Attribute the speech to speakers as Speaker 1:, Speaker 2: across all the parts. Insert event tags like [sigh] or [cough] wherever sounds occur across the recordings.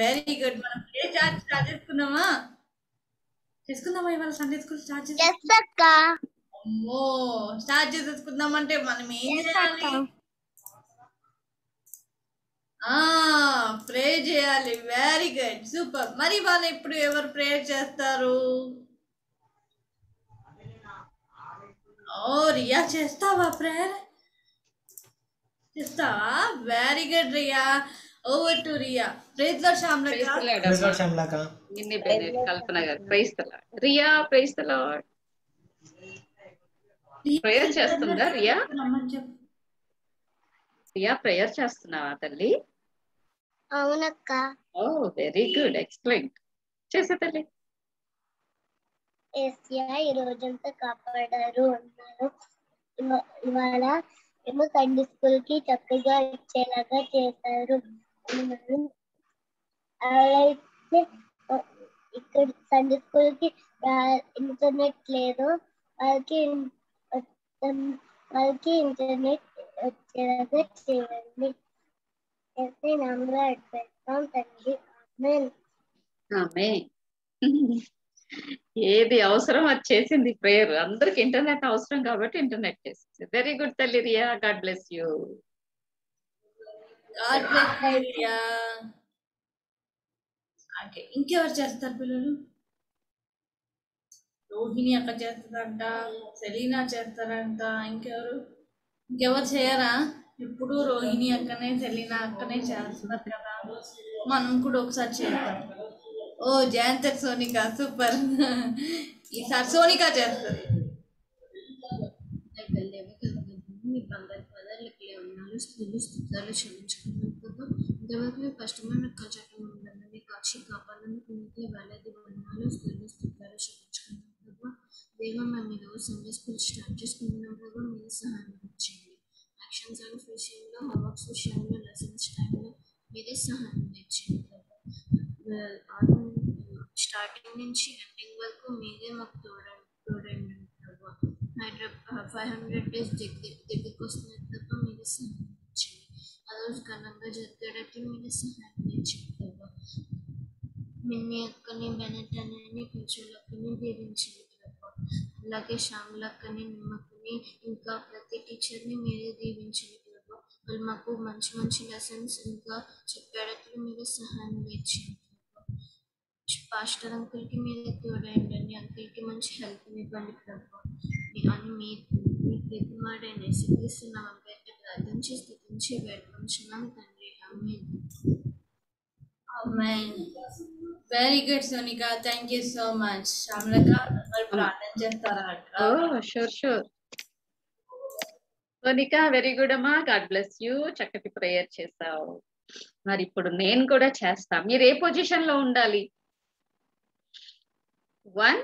Speaker 1: Very good మనం ప్రే charge start చేసుకుందామా చేసుకుందామా ఇవాళ సండే స్కూల్ స్టార్ట్ అమ్మో స్టార్ట్ చేసేసుకుందామంటే మనం ఏం చేయాలి. ఆ ప్రే చేయాలి. వెరీ గుడ్ సూపర్ మరి వాళ్ళు ఇప్పుడు ఎవరు ప్రేయర్ చేస్తారు? ఓ రియా చేస్తావా ప్రేయర్ చేస్తావా? Very good Riya. Over to Riya ప్రేజ్లో శ్యామ్లక?
Speaker 2: ప్రైజ్ లార్డ్ శ్యామలాక?
Speaker 3: నిన్నే కల్పన గారు. Praise the lord Riya praise the lord prayer చేస్తుందా రియా రియా ప్రేయర్ చేస్తున్నావా తల్లి?
Speaker 4: అవునక్క.
Speaker 3: ఓ వెరీ గుడ్. ఎక్సలెంట్. చేసే తల్లి.
Speaker 4: ఏసియా ఈ రోజంతా కాపాడారు అన్నారు. ఇవ- ఇవాళ మేము సండే స్కూల్కి చక్కగా ఇచ్చేలాగా చేశారు. అన్నారు ఇక్కడ సండే స్కూల్కి ఇంటర్నెట్ లేదు. వాళ్ళకి వాళ్ళకి ఇంటర్నెట్ వచ్చేలాగా చేయండి. ఎస్ఐ నామలో అడ్పెడతాం తండ్రి.
Speaker 3: ఆమె ఏది అవసరం అది చేసింది ప్రేయర్ అందరికి ఇంటర్నెట్ అవసరం కాబట్టి ఇంటర్నెట్ చేసింది వెరీ గుడ్ తల్లి Riya. God
Speaker 1: bless you God bless okay ఇంకెవరు చేస్తారు పిల్లలు? రోహిణి అక్క చేస్తారంట సెలీనా చేస్తారంట ఇంకెవరు? ఇంకెవరు చేయరా? ఇప్పుడు రోహిణి అక్కనే సెలీనా అక్కనే చేస్తున్నారు కదా. మనం కూడా ఒకసారి చేద్దాం. ఓ జయంతర్ సోనిక సూపర్. ఈసారి సోనిక చేస్తుంది.
Speaker 5: మీ బంగారు పదాలకి స్థితాలు క్షమించుకున్నాం కదా ఇంతవరకు కష్టమైన కచటం ఉందని కాచి కాపాలని కునికి వేలాది వర్ణాలు స్థుతులు స్థితాలు క్షమించుకున్నాం దేవ మేము ఈరోజు సండే స్కూల్ స్టార్ట్ చేసుకున్నాం కదా మీరు సహాయం ఇచ్చింది యాక్షన్ సైన్స్ విషయంలో హోంవర్క్స్ విషయంలో లెసన్స్ టైంలో మీరే సహాయం ఇచ్చింది స్టార్టింగ్ నుంచి ఎండింగ్ వరకు మీరే మాకు తోడండి తోడండి. ప్రభా హైదరాబాద్ ఫైవ్ హండ్రెడ్ డేస్ దగ్గర దగ్గరికి వస్తున్నారు తప్ప మీరే సహాయం ఇచ్చండి ఆ రోజు ఘనంగా జరిగేటట్లు మీరే సహాయం ఇచ్చండి ప్రభా మిన్ని అక్కని బెనెట్ అని పిలుచులక్కని దీవించండి ప్రభా అలాగే శ్యామలక్కని నిమ్మక్కని ఇంకా ప్రతి టీచర్ని మీరే దీవించండి ప్రభా వాళ్ళు మాకు మంచి మంచి లెసన్స్ ఇంకా చెప్పేటట్లు మీరే సహాయం ఇచ్చండి ప్రభా పాస్టర్ అంకుల్కి మీరే తోడండి అండి అంకుల్కి మంచి హెల్ప్ ఇవ్వండి ప్రభా మీ- అని మీ మీ ప్రతిమాడైన యేసుక్రీస్తున్నాం పేరిట ప్రార్థన చేసి స్థుతించి వేడుకొంచున్నాం తండ్రి.
Speaker 1: Very good Sonika thank you so much శ్యామలక మరి ప్రార్థన చేస్తారా?
Speaker 3: Sure sure Sonika very good అమ్మా. గాడ్ బ్లెస్ యూ చక్కటి ప్రేయర్ చేసావు. మరి ఇప్పుడు నేను కూడా చేస్తా. మీరు ఏ పొజిషన్లో ఉండాలి? One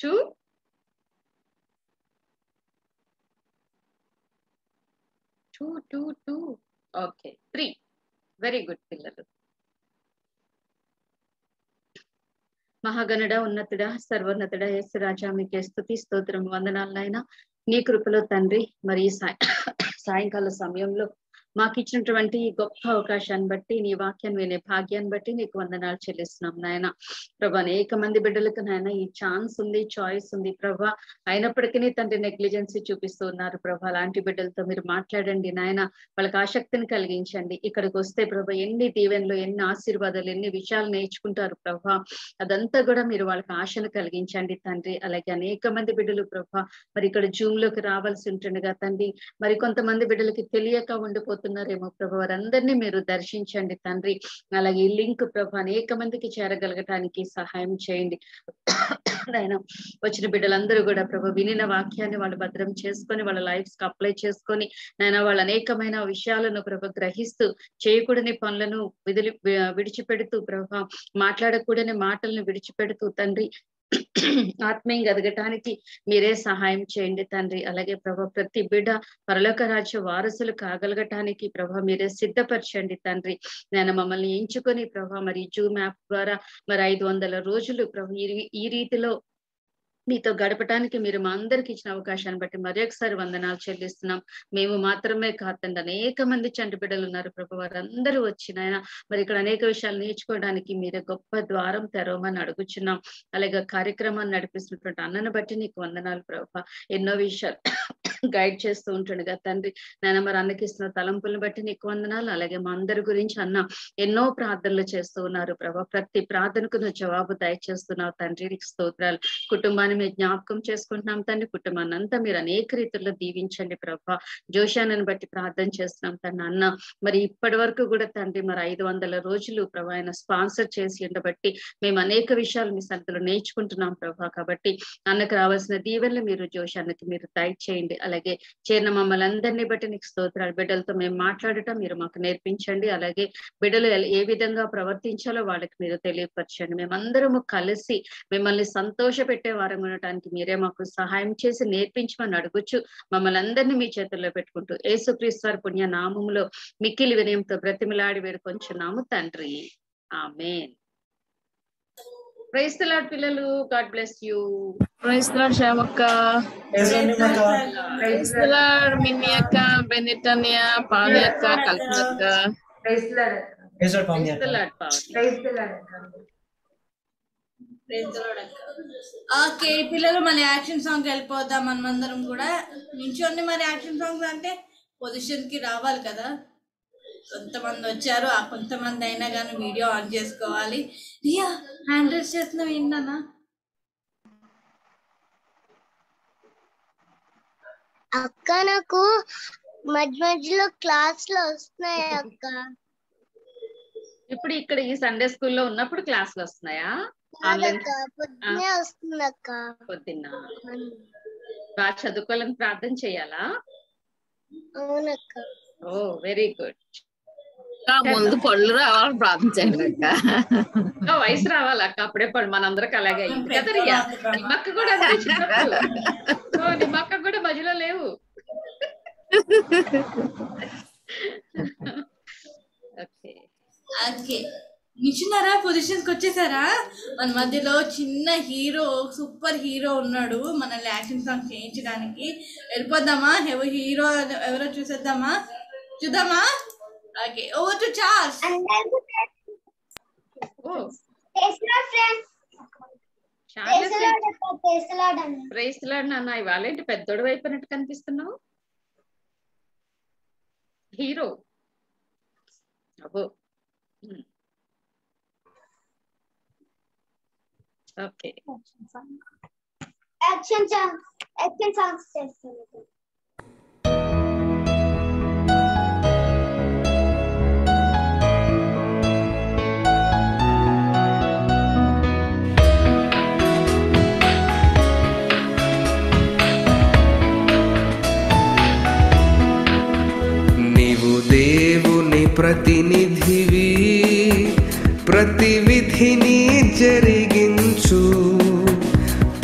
Speaker 3: to two, two, two. Okay, three. Very good, పిల్లలు మహాగణుడ ఉన్నతుడ సర్వోన్నతుడ ఎస్ రాజా మీకే స్థుతి స్తోత్రం వందనాలైనా నీ కృపలో తండ్రి మరి సాయ [coughs] సాయంకాల సమయంలో మాకు ఇచ్చినటువంటి ఈ గొప్ప అవకాశాన్ని బట్టి నీ వాక్యాన్ని వినే భాగ్యాన్ని బట్టి నీకు వందనాలు చెల్లిస్తున్నాం నాయన. ప్రభా అనేక మంది బిడ్డలకు నాయన ఈ ఛాన్స్ ఉంది చాయిస్ ఉంది. ప్రభా అయినప్పటికీ తండ్రి నెగ్లిజెన్సీ చూపిస్తూ ఉన్నారు. ప్రభా అలాంటి బిడ్డలతో మీరు మాట్లాడండి నాయన. వాళ్ళకి ఆసక్తిని కలిగించండి. ఇక్కడికి వస్తే ప్రభా ఎన్ని దీవెనలు ఎన్ని ఆశీర్వాదాలు ఎన్ని విషయాలు నేర్చుకుంటారు ప్రభా. అదంతా కూడా మీరు వాళ్ళకి ఆశను కలిగించండి తండ్రి. అలాగే అనేక మంది బిడ్డలు ప్రభా మరి ఇక్కడ జూమ్లోకి రావాల్సి ఉంటుండగా తండ్రి మరి కొంతమంది బిడ్డలకి తెలియక ఉండిపోతున్నారేమో ప్రభు. వారందరినీ మీరు దర్శించండి తండ్రి. అలాగే ఈ లింక్ ప్రభు అనేక మందికి చేరగలగటానికి సహాయం చేయండి. ఆయన వచ్చిన బిడ్డలందరూ కూడా ప్రభు వినిన వాక్యాన్ని వాళ్ళు భద్రం చేసుకొని వాళ్ళ లైఫ్స్కి అప్లై చేసుకొని నాయన వాళ్ళ అనేకమైన విషయాలను ప్రభు గ్రహిస్తూ చేయకూడని పనులను విదిలి విడిచిపెడుతూ ప్రభా మాట్లాడకూడని మాటలను విడిచిపెడుతూ తండ్రి ఆత్మీయంగా ఎదగటానికి మీరే సహాయం చేయండి తండ్రి. అలాగే ప్రభ ప్రతి బిడ్డ పరలోక రాజ్య వారసులు కాగలగటానికి ప్రభ మీరే సిద్ధపరచండి తండ్రి. నేను మమ్మల్ని ఎంచుకొని ప్రభ మరి జూమ్ యాప్ ద్వారా మరి ఐదు వందల రోజులు ప్రభు ఈ ఈ రీతిలో మీతో గడపటానికి మీరు మా అందరికి ఇచ్చిన అవకాశాన్ని బట్టి మరి ఒకసారి వందనాలు చెల్లిస్తున్నాం. మేము మాత్రమే కాదండి అనేక మంది చంటి బిడ్డలు ఉన్నారు ప్రభు వారందరూ వచ్చి నాయన మరి ఇక్కడ అనేక విషయాలు నేర్చుకోవడానికి మీరు గొప్ప ద్వారం తెరవమని అడుగుచున్నాం. అలాగే కార్యక్రమాన్ని నడిపిస్తున్నటువంటి అన్నను బట్టి నీకు వందనాలు ప్రభు. ఎన్నో విషయాలు గైడ్ చేస్తూ ఉంటుండగా తండ్రి. నాయన మరి అన్నకి ఇస్తున్న తలంపులను బట్టి నీకు వందనాలు. అలాగే మా అందరి గురించి అన్న ఎన్నో ప్రార్థనలు చేస్తూ ఉన్నారు ప్రభా. ప్రతి ప్రార్థనకు నువ్వు జవాబు దయచేస్తున్నావు తండ్రి. నీకు స్తోత్రాలు. కుటుంబాన్ని మేము జ్ఞాపకం చేసుకుంటున్నాం తండ్రి. కుటుంబాన్ని అంతా మీరు అనేక రీతుల్లో దీవించండి ప్రభా. జోషాన్ని బట్టి ప్రార్థన చేస్తున్నాం తండ్రి. అన్న మరి ఇప్పటి వరకు కూడా తండ్రి మరి ఐదు వందల రోజులు ప్రభా ఆయన స్పాన్సర్ చేసి ఉండబట్టి మేము అనేక విషయాలు మీ సంతలో నేర్చుకుంటున్నాం ప్రభా. కాబట్టి అన్నకు రావాల్సిన దీవెనలు మీరు జోషానికి మీరు దయచేయండి. అలాగే చేరిన మమ్మల్ని అందరినీ బట్టి నీకు స్తోత్రాలు. బిడ్డలతో మేము మాట్లాడటం మీరు మాకు నేర్పించండి. అలాగే బిడ్డలు ఏ విధంగా ప్రవర్తించాలో వాళ్ళకి మీరు తెలియపరచండి. మేమందరము కలిసి మిమ్మల్ని సంతోష పెట్టే వారం ఉండటానికి మీరే మాకు సహాయం చేసి నేర్పించమని అడుగుచు మమ్మల్ని అందరినీ మీ చేతుల్లో పెట్టుకుంటూ యేసుక్రీస్తు పుణ్య నామములో మిక్కిలి వినయంతో బ్రతిమిలాడి వేడుకొంచున్నాము తండ్రి. ఆమెన్. ప్రైస్ లాడ్ పిల్లలు God bless you
Speaker 1: praise Lord శ్యామక్క praise Lord Minni అక్క బెనిటనియా పావి అక్క కల్పన అక్క ఓకే పిల్లలు మళ్ళీ యాక్షన్ సాంగ్ వెళ్ళిపోదాం మనమందరం కూడా నించోండి మరి యాక్షన్ సాంగ్స్ అంటే పొజిషన్కి రావాలి కదా కొంతమంది వచ్చారు. ఆ కొంతమంది అయినా కానీ వీడియో ఆన్ చేసుకోవాలి. రియా హ్యాండ్ రైస్ చేస్తున్నావు ఏంటన్నా
Speaker 4: అక్క నాకు మధ్య మధ్యలో క్లాస్లో వస్తున్నాయి అక్క.
Speaker 3: ఇప్పుడు ఇక్కడ ఈ సండే స్కూల్లో ఉన్నప్పుడు క్లాసులు వస్తున్నాయా? ఆన్లైన్
Speaker 4: కాదక్క పొద్దునే వస్తుంది అక్క.
Speaker 3: పొద్దున్న. బాగా చదువుకోవాలని ప్రార్థన చేయాలా?
Speaker 4: అవునక్క.
Speaker 3: ఓ వెరీ గుడ్
Speaker 1: ముందు పళ్ళు రావాలని ప్రార్థించండి అక్క.
Speaker 3: వయసు రావాలి అక్క అప్పుడే పడు మనందరికి అలాగే అయింది. నిమ్మక్క కూడా నిమ్మక్క కూడా మధ్యలో లేవు. ఓకే.
Speaker 1: నిల్చున్నారా? పొజిషన్స్కి వచ్చేసారా? మన మధ్యలో చిన్న హీరో సూపర్ హీరో ఉన్నాడు మనల్ని యాక్షన్ సాంగ్ చేయించడానికి. వెళ్ళిపోద్దామా ఎవరు హీరో ఎవరో చూసేద్దామా? చూద్దామా? Okay over to Charles
Speaker 3: oh
Speaker 4: friends
Speaker 3: చాలా ప్రైస్ లాడ్ నాన్న ఇవాళ ఏంటి పెద్దోడు అయిపోయినట్టు కనిపిస్తున్నావు? హీరో అబ్బో. Okay
Speaker 4: action songs action songs చేస్తాను.
Speaker 2: విధిని జరిగించు.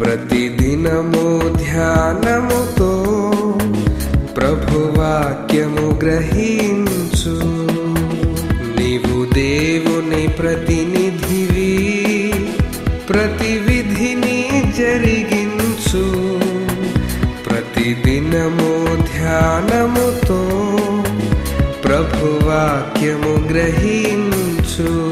Speaker 2: ప్రతిదినము ధ్యానముతో ప్రభువాక్యము గ్రహించు. నీవు దేవుని ప్రతినిధివి ప్రతి విధిని జరిగించు. ప్రతిదినము ధ్యానముతో ప్రభువాక్యము గ్రహించు.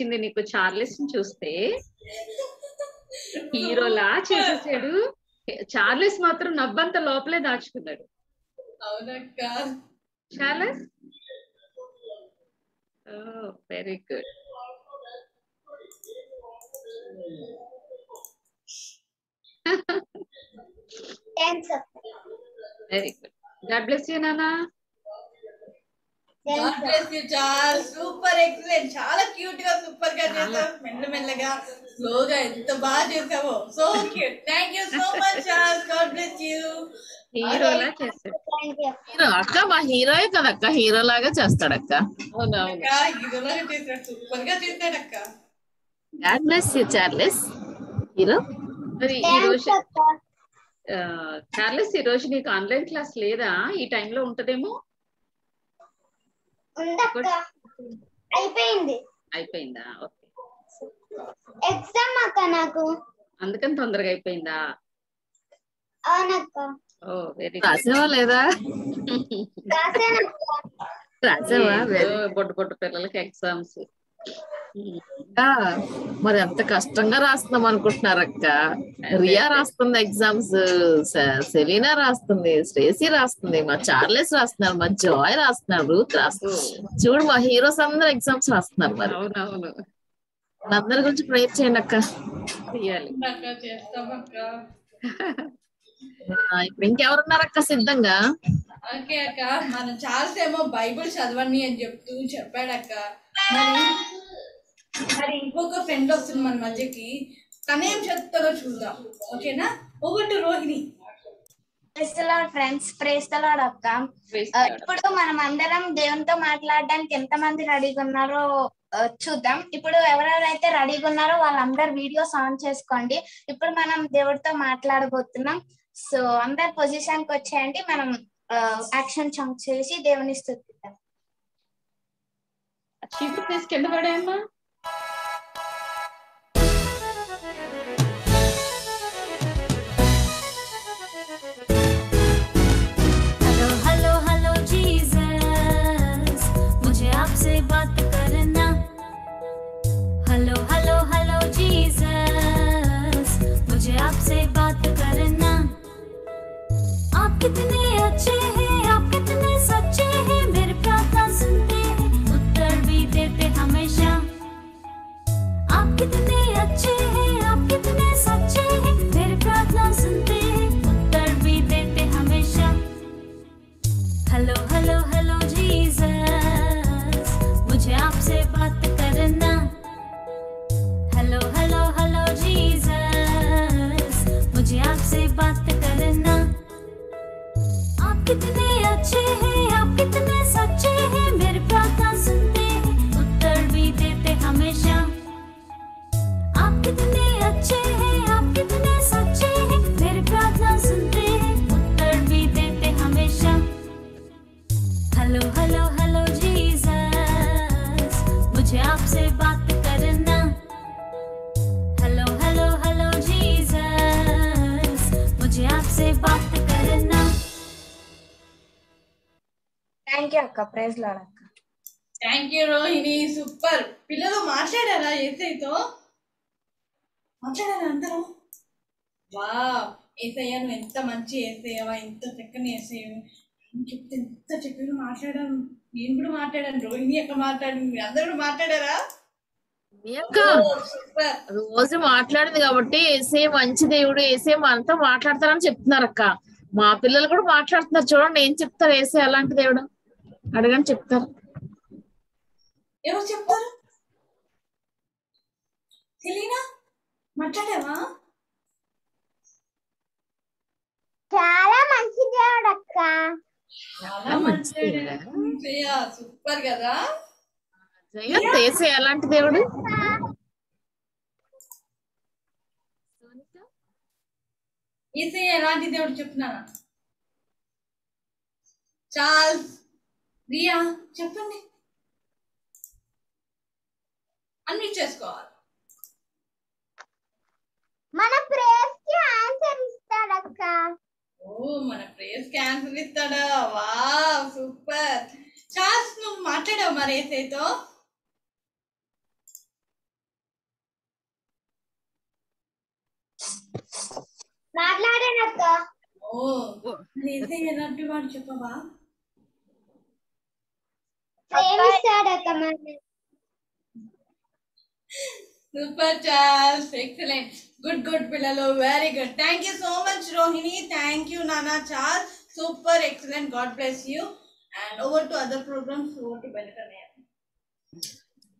Speaker 3: అంత నవ్వొచ్చింది నీకు చార్లెస్ని చూస్తే? హీరోలా చేసేసాడు. చార్లెస్ మాత్రం నవ్వంత లోపలే దాచుకున్నాడు.
Speaker 1: అవునక్క.
Speaker 3: Charles? Very good. Very good.
Speaker 1: God bless you నానా. చాలా సూపర్ ఎక్సలెంట్ చాలా క్యూట్గా సూపర్గా చేసావు. మెల్లమెల్లగా స్లోగా ఎంత బాగా చేసావో. So cute thank you so much Charles God bless you
Speaker 3: హీరోలా చేస్తాడు
Speaker 6: హీరో అక్క మా హీరోయే కదక్క హీరో లాగా చేస్తాడక్క
Speaker 3: అవునవును.
Speaker 1: ఇదిలాగా చేశాడు సూపర్గా చేశాడక్క
Speaker 6: God bless you Charles hero
Speaker 3: మరి ఈ
Speaker 4: థ్యాంక్స్
Speaker 3: రోజు
Speaker 4: అక్క.
Speaker 3: ఆ, చార్లెస్ ఈ రోజు నీకు ఆన్లైన్ క్లాస్ లేదా? ఈ టైంలో ఉంటదేమో?
Speaker 4: అయిపోయింది.
Speaker 3: అయిపోయిందా? ఓకే.
Speaker 4: ఎగ్జామ్ అక్క నాకు.
Speaker 3: అందుకని తొందరగా అయిపోయిందా?
Speaker 4: అవునక్క.
Speaker 3: ఓ వెరీ
Speaker 6: రాసావా లేదా? రాసావా?
Speaker 3: బొట్టు బొట్టు పిల్లలకి ఎగ్జామ్స్.
Speaker 6: మరి ఎంత కష్టంగా రాస్తున్నాం అనుకుంటున్నారు అక్క. రియా రాస్తుంది ఎగ్జామ్స్ సెలీనా రాస్తుంది శ్రేసి రాస్తుంది మా చార్లెస్ రాస్తున్నారు మా జాయ్ రాస్తున్నారు రూత్ రాస్తున్నారు చూడు మా హీరోస్ అందరు ఎగ్జామ్స్ రాస్తున్నారు మరి. అందరి గురించి ప్రేర్ చేయండి అక్క.
Speaker 1: అక్క. [laughs]
Speaker 6: ఇప్పుడు ఇంకెవరున్నారు అక్క సిద్ధంగా?
Speaker 1: ఓకే అక్క మన చార్ల్స్ ఏమో బైబిల్ చదవండి అని చెప్తూ చెప్పాడక్క. మరి మరి ఇంకొక ఫ్రెండ్ వస్తుంది మన మధ్యకి. తనేం చెప్తారో చూద్దాం. ఓకేనా? Over
Speaker 7: to Rohini friends
Speaker 3: praise the Lord అక్క.
Speaker 7: ఇప్పుడు మనం అందరం దేవునితో మాట్లాడడానికి ఎంత మంది రెడీగా ఉన్నారో చూద్దాం. ఇప్పుడు ఎవరెవరైతే రెడీగా ఉన్నారో వాళ్ళందరు వీడియోస్ ఆన్ చేసుకోండి. ఇప్పుడు మనం దేవుడితో మాట్లాడబోతున్నాం. సో అంపైర్ పొజిషన్కి వచ్చేయండి. మనం యాక్షన్ చంక్ చేసి దేవుని స్థుతిద్దాం.
Speaker 3: చీపు తీసి
Speaker 8: कितने Get
Speaker 7: థ్యాంక్ యూ అక్క ప్రైజ్ లాడ్ అక్క.
Speaker 1: Thank you Rohini super. పిల్లలు మాట్లాడారా ఏసైతో? మాట్లాడారా అందరూ? వా ఏసయ్య నువ్వు ఎంత మంచి ఏసయ్యవా ఎంత చక్కని ఏసయ్య అని చెప్తే ఎంత చక్కగా మాట్లాడాను. నేను కూడా మాట్లాడాను. రోహిణి యొక్క మాట్లాడింది. అందరూ కూడా మాట్లాడారా?
Speaker 6: మీ అక్క
Speaker 1: సూపర్.
Speaker 6: రోజు మాట్లాడింది కాబట్టి ఏసే మంచి దేవుడు ఏసే మనతో మాట్లాడతారని చెప్తున్నారు అక్క. మా పిల్లలు కూడా మాట్లాడుతున్నారు. చూడండి ఏం చెప్తారు ఏసే అలాంటి దేవుడు? అడగని చెప్తారు.
Speaker 1: ఎవరు చెప్తారు? తెలీనా? మాట్లాడావా?
Speaker 4: చాలా మంచి దేవుడు అక్క.
Speaker 1: చాలా మంచి సూపర్ కదా?
Speaker 6: ఏసే ఎలాంటి దేవుడు?
Speaker 1: ఈసీ ఎలాంటి దేవుడు చెప్తున్నారా చార్ల్స్ రియా చెప్పండి. అన్ని చేసుకోవాలి.
Speaker 4: మన ప్రేయర్స్కి ఆన్సర్ ఇస్తాడక్క.
Speaker 1: ఓ మన ప్రేయర్స్కి ఆన్సర్ ఇస్తాడా? Wow super. చాస్ నువ్వు మాట్లాడావు మరి ఏసైతో?
Speaker 4: మాట్లాడానక్క.
Speaker 1: ఓ ఏసై ఎలాంటి వాడు చెప్పవా? Super Charles excellent good good పిల్లలు. Very good thank you so much Rohini thank you నానా Charles super excellent God bless you and over to other programmes over to బెనిటర్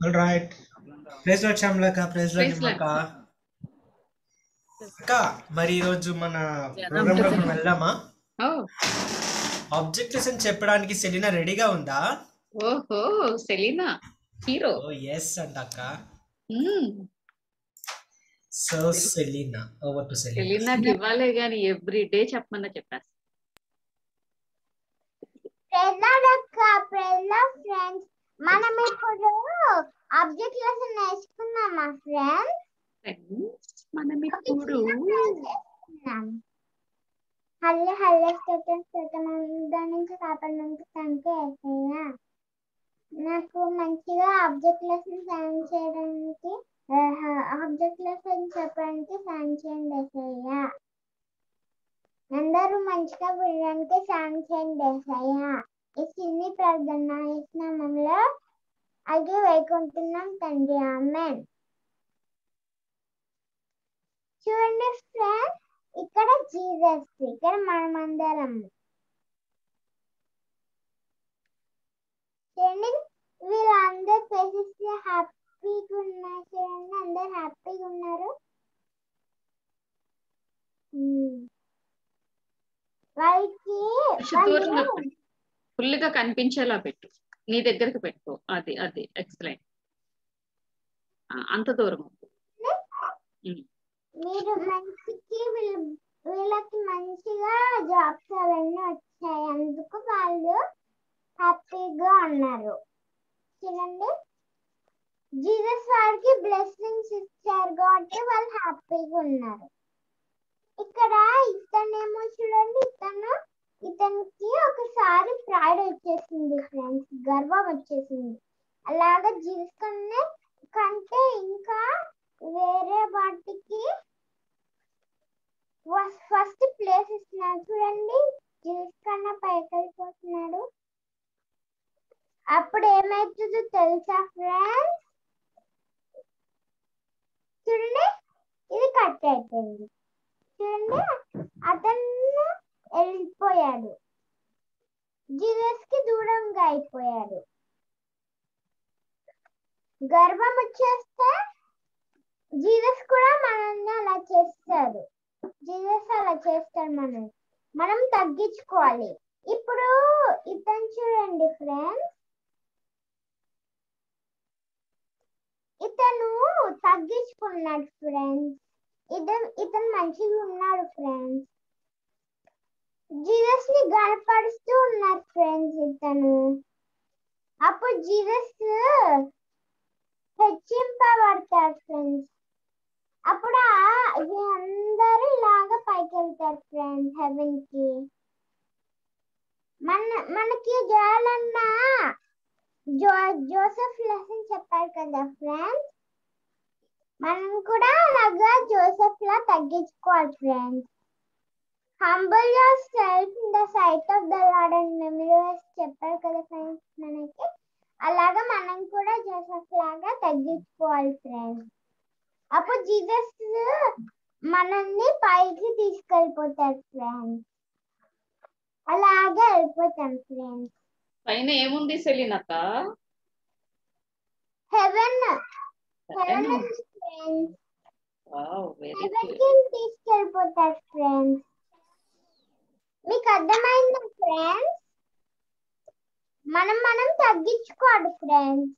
Speaker 9: all right praise Lord శ్యామలక్క praise Lord. అక్క మరి ఈరోజు మన ప్రోగ్రామ్లో వెళ్దామా?
Speaker 3: ఓ
Speaker 9: ఆబ్జెక్ట్ లెసన్ చెప్పడానికి సెలీనా రెడీగా ఉందా?
Speaker 3: ఓహో సెలీనా హీరో
Speaker 9: ఓ ఎస్ అంట అక్క
Speaker 3: మ్మ్.
Speaker 9: So Selina over to Selina
Speaker 3: సెలీనాకి ఇవ్వాలే గాని ఎవ్రీ డే చెప్పమన్నా చెప్పేస్తా
Speaker 4: ప్రజలక్క ప్రజల ఫ్రెండ్స్ మనం ఇప్పుడు ఆబ్జెక్ట్ లెసన్ నేర్చుకున్నామా ఫ్రెండ్స్
Speaker 3: Friends, మనం ఇప్పుడు
Speaker 4: హల్లే హల్లే స్తోత్రం స్తోత్రం దాని నుంచి కాపాడినందుకు తండ్రి ఏసయ్యా నాకు మంచిగా ఆబ్జెక్ట్ లెసన్ సాయం చేయడానికి ఆబ్జెక్ట్ లెసన్ చెప్పడానికి సాయం చేయండి ఏసయ్యా అందరూ మంచిగా వినడానికి సాయం చేయండి ఏసయ్యా ఈ చిన్ని ప్రార్థన ఇస్తున్నామంలో అది వైకుంటున్నాం తండ్రి ఆమెన్. చూడండి ఫ్రెండ్స్ ఇక్కడ జీసస్ ఇక్కడ మనమందరం చూడండి వీళ్ళందరూ ఫేసెస్ హ్యాపీగా ఉన్నారు చూడండి అందరు హ్యాపీగా ఉన్నారు. వాళ్ళకి
Speaker 3: దూరంగా
Speaker 4: వాళ్ళు
Speaker 3: ఫుల్గా కనిపించేలా పెట్టు. నీ దగ్గరికి పెట్టు. అది అది ఎక్సలెంట్ అంత దూరం వద్దు. ఉమ్.
Speaker 4: మీరు మంచికి వీళ్ళు వీళ్ళకి మంచిగా జాబ్స్ అవన్నీ వచ్చాయి. అందుకు వాళ్ళు హ్యాపీగా ఉన్నారు. చూడండి జీసస్ వారికి బ్లెస్సింగ్స్ ఇచ్చారు కాబట్టి వాళ్ళు హ్యాపీగా ఉన్నారు. ఇక్కడ ఇతనేమో చూడండి ఇతను ఇతనికి ఒకసారి ప్రైడ్ వచ్చేసింది ఫ్రెండ్స్ గర్వం వచ్చేసింది. అలాగా జీసస్ కన్నా కంటే ఇంకా వేరే వాటికి ఫస్ట్ ప్లేస్ ఇస్తున్నాడు చూడండి. జీసస్ కన్నా పైకి వెళ్ళిపోతున్నాడు. అప్పుడు ఏమవుతుందో తెలుసా ఫ్రెండ్స్ చూడండి ఇది కట్ అయిపోయింది. చూడండి అతను వెళ్ళిపోయాడు. జీసస్కి దూరంగా అయిపోయాడు. గర్వం వచ్చేస్తే జీసస్ కూడా మనల్ని అలా చేస్తాడు. జీసస్ అలా చేస్తాడు మనం మనం తగ్గించుకోవాలి. ఇప్పుడు ఇతను చూడండి ఫ్రెండ్స్ ఇతను తగ్గించుకున్నాడు ఫ్రెండ్స్ ఇతను ఇతను మంచిగా ఉన్నాడు ఫ్రెండ్స్ జీసస్ని గనపరుస్తూ ఉన్నారు ఫ్రెండ్స్ ఇతను. అప్పుడు జీసస్ హెచ్చింపబడతారు ఫ్రెండ్స్ అప్పుడు ఇది అందరూ ఇలాగ పైకి వెళ్తారు ఫ్రెండ్స్ హెవెన్కి మన మనకి చేయాలన్నా జోసెఫ్ లెసన్ చెప్పారు కదా ఫ్రెండ్స్ మనం కూడా అలాగా జోసెఫ్ లా తగ్గించుకోవాలి friends humble yourself in the sight of the Lord and memories చెప్పారు కదా ఫ్రెండ్స్ మనకి? అలాగా మనం కూడా జోసెఫ్ లాగా తగ్గించుకోవాలి ఫ్రెండ్స్ అప్పుడు జీసస్ మనల్ని పైకి తీసుకెళ్ళిపోతారు ఫ్రెండ్స్ అలాగే వెళ్ళిపోతాం ఫ్రెండ్స్
Speaker 3: పైన ఏముంది సెలీనక్క?
Speaker 4: Heaven
Speaker 3: heaven
Speaker 4: friends
Speaker 3: very
Speaker 4: good తీసుకెళ్ళిపోతారు ఫ్రెండ్స్ మీకు అర్థమైందా ఫ్రెండ్స్ మనం మనం తగ్గించుకోవాలి ఫ్రెండ్స్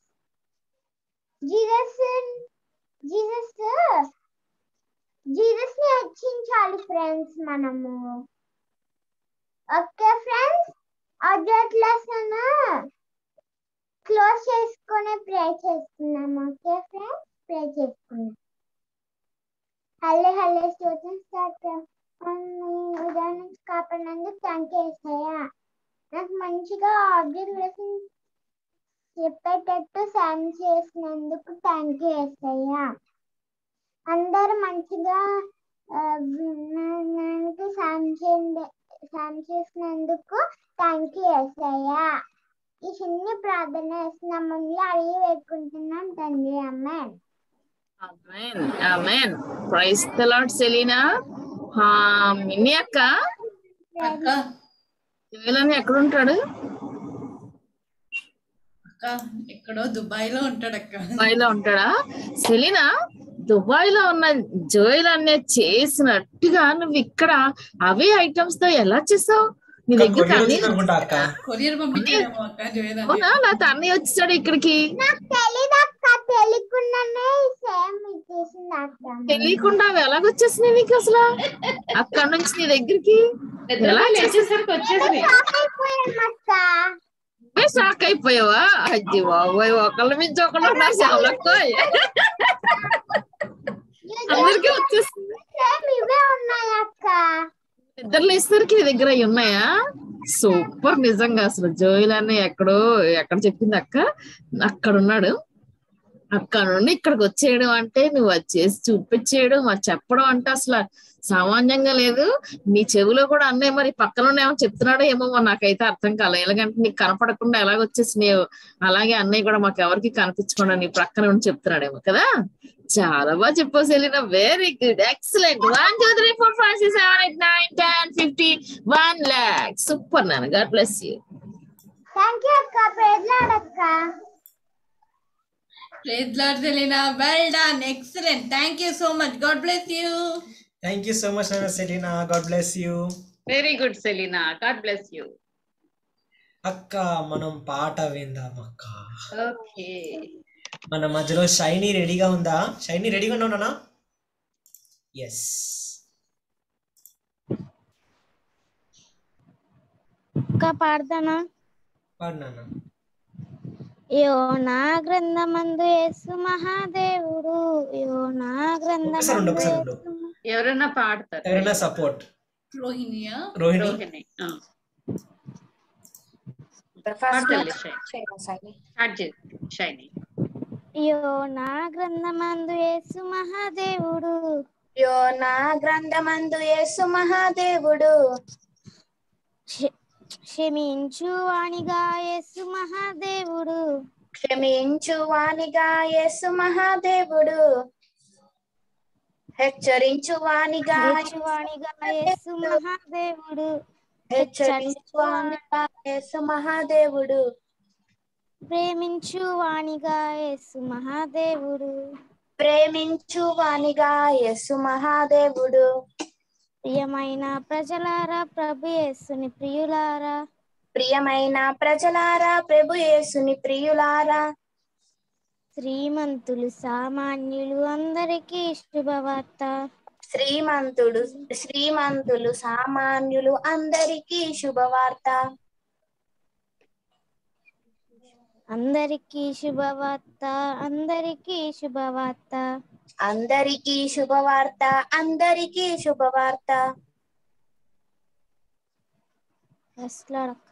Speaker 4: జీసస్ జీసస్ జీసస్ని హెచ్చించాలి ఫ్రెండ్స్ మనము. Okay friends advert class close చేసుకుని ప్రే చేసుకున్నాం ఓకే ఫ్రెండ్స్? ప్రే చేసుకున్నాం. హల్లే హల్లే స్తోత్రం స్తోత్రం ఉదయం నుంచి కాపాడినందుకు థ్యాంక్ యూ నాకు మంచిగా ఆబ్జెక్ట్ లెసన్ చెప్పేటట్టు సాయం చేసినందుకు థ్యాంక్ యూ ఏసయ్యా. అందరూ మంచిగా ఆ, సెండ్ సాయం చేయండి. సాయం చేసినందుకు థ్యాంక్ యూ ఎస్ఐయా ఈ చిన్ని ప్రార్థన వేసినామంలో అడిగి వేడుకుంటున్నాం తండ్రి అమ్మాయి
Speaker 6: amen amen praise the Lord Selina హా, మిన్ని అక్క?
Speaker 1: అక్క.
Speaker 6: జోయలని ఎక్కడ ఉంటాడు
Speaker 1: అక్క ఎక్కడో దుబాయ్లో ఉంటాడు అక్క
Speaker 6: దుబాయ్లో ఉంటాడా? సెలీనా? దుబాయ్లో ఉన్న జోయల్ అనే చేసినట్టుగా నువ్వు ఇక్కడ అవే ఐటమ్స్తో ఎలా చేసావు? నీ దగ్గర అవునా? లేకపోతే అన్నయ్య వచ్చాడు ఇక్కడికి. తెలియకుండా అవి ఎలాగొచ్చేసినాయి నీకు అసలు? అక్కడ నుంచి నీ దగ్గరికి? ఎలా
Speaker 3: లేచేసరికి వచ్చేసి
Speaker 6: నువ్వే షాక్ అయిపోయావా అజ్జి బాబోయ్ ఒకళ్ళ మించి ఒకళ్ళు ఉన్నారు చాలక్కోయ్ అందరికీ
Speaker 4: అక్క
Speaker 6: ఇద్దరు లేసరికి నీ దగ్గర అవి ఉన్నాయా సూపర్ నిజంగా అసలు జోయిల్ అని ఎక్కడో ఎక్కడ చెప్పింది అక్క అక్కడ ఉన్నాడు అక్కడ నుండి ఇక్కడికి వచ్చేయడం అంటే నువ్వు అది చేసి చూపించేయడం అది చెప్పడం అంటే అసలు సామాన్యంగా లేదు. నీ చెవిలో కూడా అన్నయ్య మరి పక్కన ఏమో చెప్తున్నాడో ఏమో నాకైతే అర్థం కాలేదు ఎలాగంటే నీకు కనపడకుండా ఎలాగొచ్చేసినాయో అలాగే అన్నయ్య కూడా మాకు ఎవరికి కనిపించకుండా నీ ప్రక్కన ఉండి చెప్తున్నాడేమో కదా. చాలా బాగా చెప్పావు Selina. Very good excellent one two three four five six seven eight nine ten fifty one lakh super నాన్న God bless you
Speaker 4: thank you అక్క.
Speaker 1: Lord Selina. Well done excellent thank you so much God bless
Speaker 9: you thank you so much Selina God bless you
Speaker 3: very good Selina God bless you
Speaker 9: అక్క మనం పాట విందాం అక్క.
Speaker 3: Okay.
Speaker 9: మన మధ్యలో shiny రెడీగా ఉందా? షైనీ రెడీగా ఉన్నానా ఎస్
Speaker 4: అక్క పాడతానా?
Speaker 9: పాడినానా
Speaker 4: యోనా గ్రంథమందు యేసు మహాదేవుడు
Speaker 9: ఒకసారి ఉండు,
Speaker 4: గ్రంథమందు
Speaker 3: ఎవరైనా పాడతారు.
Speaker 9: ఎవరైనా సపోర్ట్.
Speaker 1: రోహిణియా?
Speaker 9: రోహిణి.
Speaker 3: షైని.
Speaker 4: యోనా గ్రంథమందు యేసు మహాదేవుడు.
Speaker 7: యోనా గ్రంథమందు యేసు మహాదేవుడు.
Speaker 4: క్ష- క్షమించు వాణిగా యేసు మహాదేవుడు.
Speaker 7: క్షమించు వానిగా యేసు మహాదేవుడు. హెచ్చరించు వానిగా
Speaker 4: హెచ్చు వాణిగా యేసు మహాదేవుడు.
Speaker 7: హెచ్చరించు వానిగా యేసు మహాదేవుడు.
Speaker 4: ప్రేమించు వాణిగా యేసు మహాదేవుడు.
Speaker 7: ప్రేమించు వానిగా యేసు మహాదేవుడు.
Speaker 4: ప్రియమైన ప్రజలారా ప్రభు యేసుని ప్రియులారా.
Speaker 7: ప్రియమైన ప్రజలారా ప్రభు యేసుని ప్రియులారా.
Speaker 4: శ్రీమంతులు సామాన్యులు అందరికీ శుభవార్త.
Speaker 7: శ్రీమంతుడు శ్రీమంతులు సామాన్యులు అందరికీ శుభవార్త.
Speaker 4: అందరికీ శుభవార్త అందరికీ శుభవార్త.
Speaker 7: అందరికీ శుభవార్త అందరికీ శుభవార్త.
Speaker 4: అసలాడక్క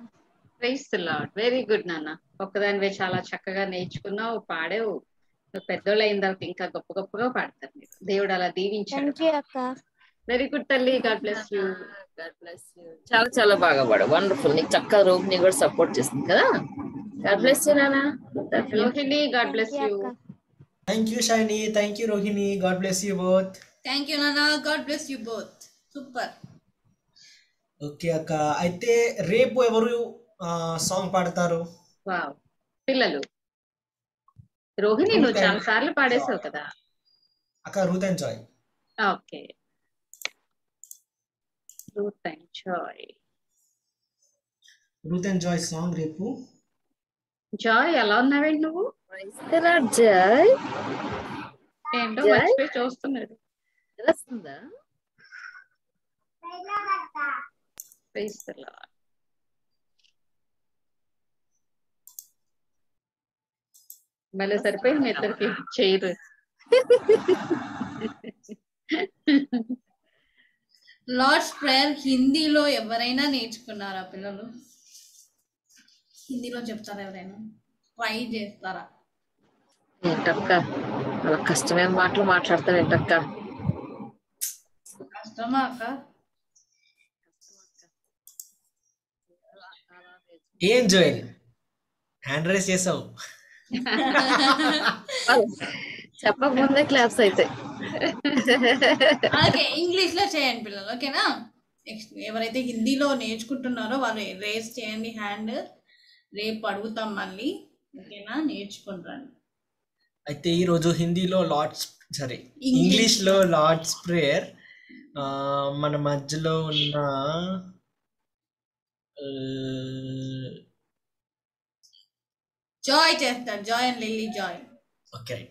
Speaker 3: ప్రైస్ లాడ్ వెరీ గుడ్ నాన్న. ఒక్కదానివే చాలా చక్కగా నేర్చుకున్నావు పాడావు. పెద్దోళ్ళు అయిన తర్వాత ఇంకా గొప్ప గొప్పగా పాడతారు మీరు. దేవుడు అలా దీవించాడు.
Speaker 4: యూ
Speaker 3: వెరీ గుడ్ తల్లి. God bless you
Speaker 6: God bless you. చాలా చాలా బాగా పాడు వండర్ఫుల్ నీకు చక్కగా రోహిణి కూడా సపోర్ట్ చేస్తుంది కదా? గాడ్ బ్లెస్ యూ నానా
Speaker 3: Rohini God bless you
Speaker 9: thank you Shiny thank you Rohini God bless you both
Speaker 1: thank you నానా God bless you both super
Speaker 9: okay అక్క. అయితే రేపు ఎవరు సాంగ్ పాడతారు.
Speaker 3: వావ్. పిల్లలు. రోహిణి నువ్వు. చాలా సార్లు పాడేసావు కదా.
Speaker 9: అక్క Ruth and Joy
Speaker 3: okay. Ruth and Joy
Speaker 9: Ruth and Joy song రేపు.
Speaker 3: జాయ్ ఎలా ఉన్నావేంటి నువ్వు?
Speaker 6: జయ్
Speaker 3: ఏంటో? మర్చిపోయి చూస్తున్నాడు.
Speaker 6: తెలుస్తుందా
Speaker 3: ప్రైజ్ ద లార్డ్ మళ్ళీ సరిపోయింది మీ ఇద్దరికి చేయరు
Speaker 1: లార్డ్స్ ప్రేయర్ హిందీలో ఎవరైనా నేర్చుకున్నారా పిల్లలు? హిందీలో చెప్తారా ఎవరైనా? ట్రై చేస్తారా?
Speaker 6: ఏంటక్క? అలా కష్టమైన మాటలు మాట్లాడతావు ఏంటక్క?
Speaker 1: కష్టమా అక్క?
Speaker 9: ఏం జోయల్ హ్యాండ్ రైస్ చేసావు. [laughs]
Speaker 6: చెప్పకముందే క్లాప్స్ అయితే.
Speaker 1: ఓకే ఇంగ్లీష్లో చేయండి పిల్లలు ఓకేనా? నెక్స్ట్ ఎవరైతే హిందీలో నేర్చుకుంటున్నారో వాళ్ళు రేస్ చేయండి హ్యాండ్. రేపు అడుగుతాం మళ్ళీ. ఓకేనా? నేర్చుకుంటాను
Speaker 9: అయితే ఈరోజు హిందీలో లార్డ్స్ సారీ. ఇంగ్లీష్. లో లార్డ్స్ ప్రేయర్. మన మధ్యలో ఉన్న
Speaker 1: Joy Tempter, Joy and Lily
Speaker 9: Joy. Okay.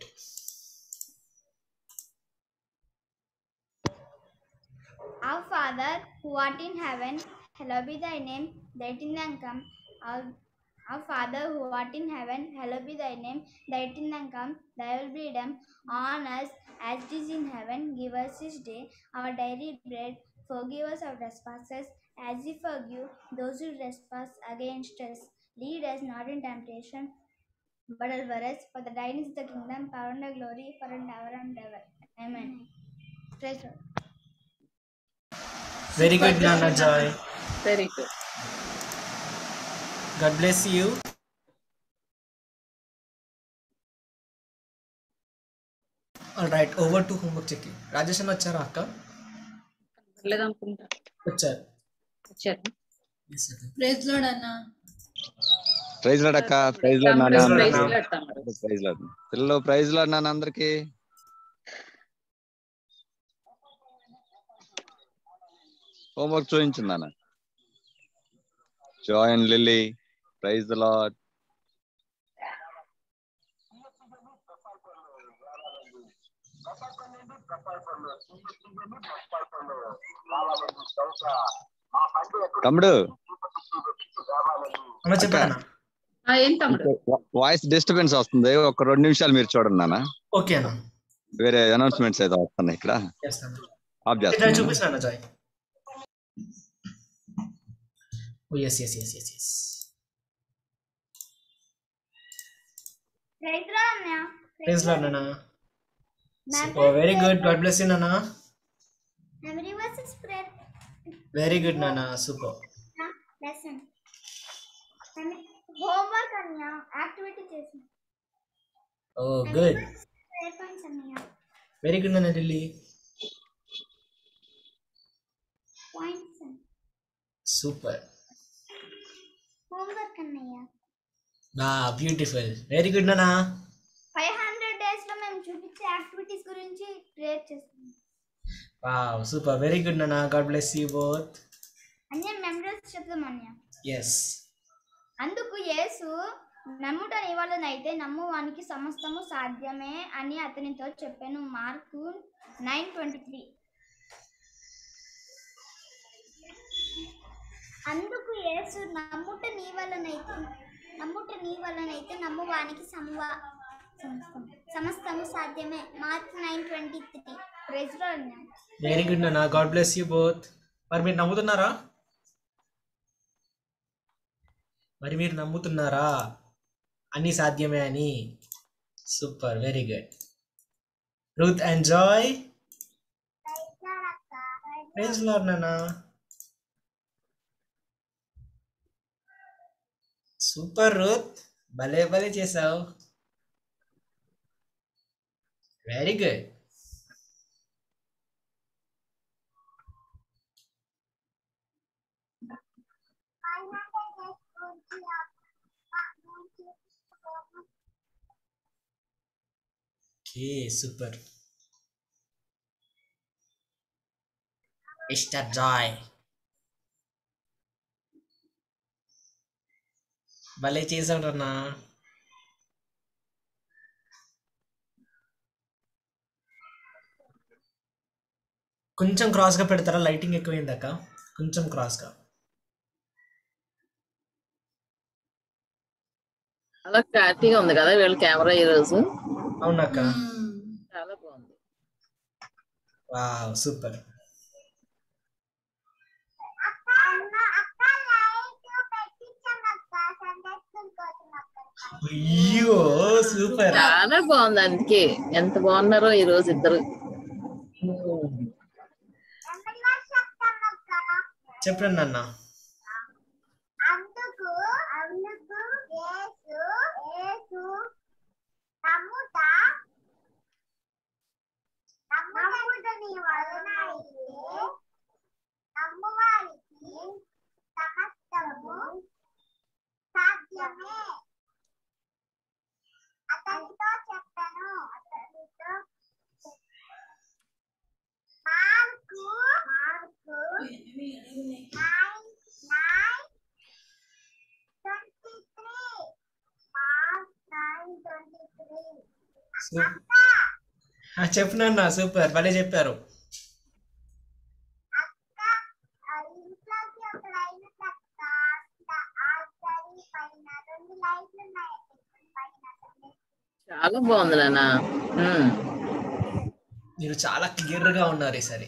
Speaker 10: Our Father, who art in heaven, hallowed be thy name, thy kingdom come. Our, our Father, who art in heaven, hallowed be thy name, thy kingdom come, thy will be done on earth as it is in heaven. Give us this day our daily bread. Forgive us our trespasses, as we forgive those who trespass against us. Lead us not in temptation, but us. For the thine is the kingdom, power, and the glory, for and ever and ever. Amen. Praise the Lord.
Speaker 9: Very good నాన్న Joy
Speaker 6: very good
Speaker 9: God bless you all right over to homework check Rajesh అన్న వచ్చారా అక్క
Speaker 3: లేదనుకుంటా
Speaker 9: వచ్చారు
Speaker 3: వచ్చారు
Speaker 1: praise Lord అన్న
Speaker 11: praise Lord అక్క praise
Speaker 3: praise. Lord
Speaker 11: పిల్లలు ప్రైజ్ లాడ్ నాన్న అందరికి. హోంవర్క్ చూపించింది నాన్న. జాయిన్ లిల్లీ ప్రైజ్ లాడ్ తమ్ముడు. వాయిస్ డిస్టర్బెన్స్ వస్తుంది. ఒక రెండు నిమిషాలు మీరు చూడండి నాన్న.
Speaker 9: ఓకే అన్న.
Speaker 11: వేరే అనౌన్స్మెంట్స్ ఏదో వస్తున్నాయి ఇక్కడ.
Speaker 9: చేస్తాను
Speaker 11: ఆఫ్
Speaker 9: జాయ్
Speaker 11: చేస్తాను
Speaker 9: చూపిస్తాను Joy. Oh yes yes yes yes yes
Speaker 10: Praise the Lord, Anna.
Speaker 9: Praise Lord నాన్న
Speaker 10: Ma'am,
Speaker 9: oh very good God bless you నాన్న.
Speaker 10: Memory verses prayer
Speaker 9: very good నాన్న. Super
Speaker 10: uh, lesson. హోంవర్క్ అన్నయ్య activity చేసిన.
Speaker 9: Oh good.
Speaker 10: Points అన్నయ్య.
Speaker 9: Very good నాన్న Delhi.
Speaker 10: Points
Speaker 9: super
Speaker 10: homework అన్నయ్య.
Speaker 9: బా beautiful very good నాన్న.
Speaker 10: ఫైవ్ హండ్రెడ్ డేస్లో మేము చూపించే యాక్టివిటీస్ గురించి ప్రేయర్ చేస్తున్నాం.
Speaker 9: వావ్ సూపర్ వెరీ గుడ్ నాన్న. గాడ్ బ్లెస్ యూ బోత్
Speaker 10: అన్నయ్య మెమరీస్ చెప్తాం అన్నయ్య.
Speaker 9: ఎస్
Speaker 10: యేసు నమ్ముట నీవలనైతే నమ్మువానికి సమస్తము సాధ్యమే అని అతనితో చెప్పాను. Mark nine twenty three. అందుకు యేసు నమ్ముట నీ వలనైతే నమ్ముట నీ వలనైతే నమ్మువానికి సమవా సమస్తము సాధ్యమే. Mark nine twenty three. Praise
Speaker 9: very good నా గాడ్ బ్లెస్ యూ బోత్ మరి మీరు నమ్ముతున్నారా? మరి మీరు నమ్ముతున్నారా? అన్ని సాధ్యమే అని. Super very good. Ruth and Joy. Praise Lord super Ruth. భలే భలే చేసావు. Very good. Okay super. Mister Joy. భలే చేసాడన్నా కొంచెం క్రాస్గా పెడతారా? లైటింగ్ ఎక్కువైంది అక్క కొంచెం క్రాస్గా
Speaker 6: అలా క్లారిటీగా ఉంది కదా వీళ్ళ కెమెరా ఈరోజు రోజు?
Speaker 9: అవునక్క.
Speaker 6: చాలా బాగుంది.
Speaker 9: Wow super. అయ్యో సూపర్.
Speaker 6: చాలా బాగుంది అందుకే. ఎంత బాగున్నారో ఈ రోజు ఇద్దరు.
Speaker 9: చెప్పండి నాన్న
Speaker 4: అందుకు అందుకు యేసు యేసు నమ్ముతా నమ్ముట నీ వలన అయితే నమ్మువారికి సమస్తము సాధ్యమే అతనితో చెప్పను అతనితో Mark Mark nine nine twenty three Mark nine twenty three
Speaker 9: సూ- ఆ, చెప్పు నాన్న సూపర్ భలే చెప్పారు.
Speaker 6: చాలా బాగుంది నాన్న.
Speaker 9: మీరు చాలా క్లియర్గా ఉన్నారు ఈసారి.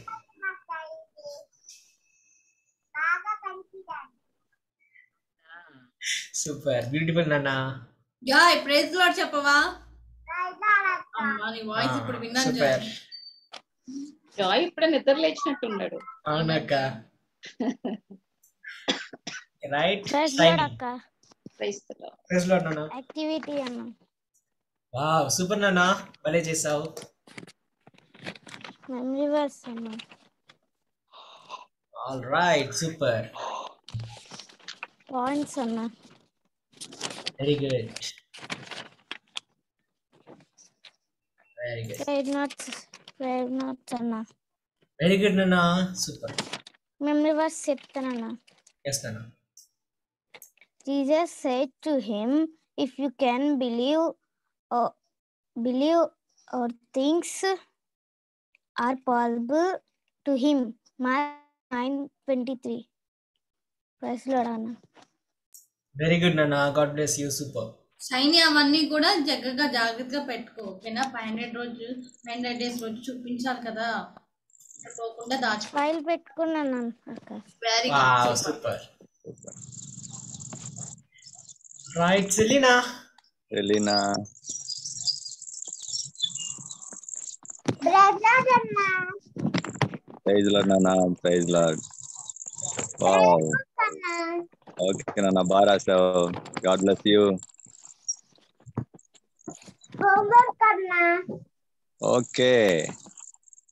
Speaker 9: సూపర్ బ్యూటిఫుల్ నాన్న.
Speaker 1: యా ప్రైజ్ లాడ్ చెప్పవా? అమ్మా నీ వాయిస్ ఇప్పుడు విన్నాను
Speaker 9: సూపర్
Speaker 1: జాయ్.
Speaker 3: జాయ్ ఇప్పుడే నిద్ర లేచినట్టున్నాడు.
Speaker 9: అవునక్క. రైట్
Speaker 4: ప్రెస్
Speaker 9: సైన్
Speaker 4: అక్క.
Speaker 3: క్రైస్తలో
Speaker 9: ప్రెస్లో నాన్న.
Speaker 4: యాక్టివిటీ అన్న.
Speaker 9: వావ్ సూపర్ నాన్న. భలే చేసావు
Speaker 4: మెమరీ వర్స్ అన్న.
Speaker 9: All right super.
Speaker 4: పాయింట్స్ అన్న.
Speaker 9: Very good. Very good.
Speaker 4: Very not, very not, Nana.
Speaker 9: Very good, Nana. Super.
Speaker 4: Memory was said,
Speaker 9: Nana. Yes, Nana.
Speaker 4: Jesus said to him, if you can believe or believe or things are possible to him. My 9.23. Praise Lord, Nana.
Speaker 9: Very good, Nana. God bless you. Super.
Speaker 1: Shiny అవన్నీ కూడా చక్కగా జాగ్రత్తగా పెట్టుకో. ఓకేనా? Five hundred రోజు five hundred days రోజు చూపించాలి కదా. పోకుండా దాచిపో
Speaker 4: ఫైల్ పెట్టుకున్నాను అక్క.
Speaker 9: Very
Speaker 1: good
Speaker 9: super right Selina
Speaker 11: Elina
Speaker 4: brother అన్న
Speaker 11: ప్రైజ్ లాడ్ నాన్న. ప్రైజ్ లాడ్ వావ్ ఓకే నాన్న. బాగా రాసావు. God bless
Speaker 4: you homework
Speaker 11: okay.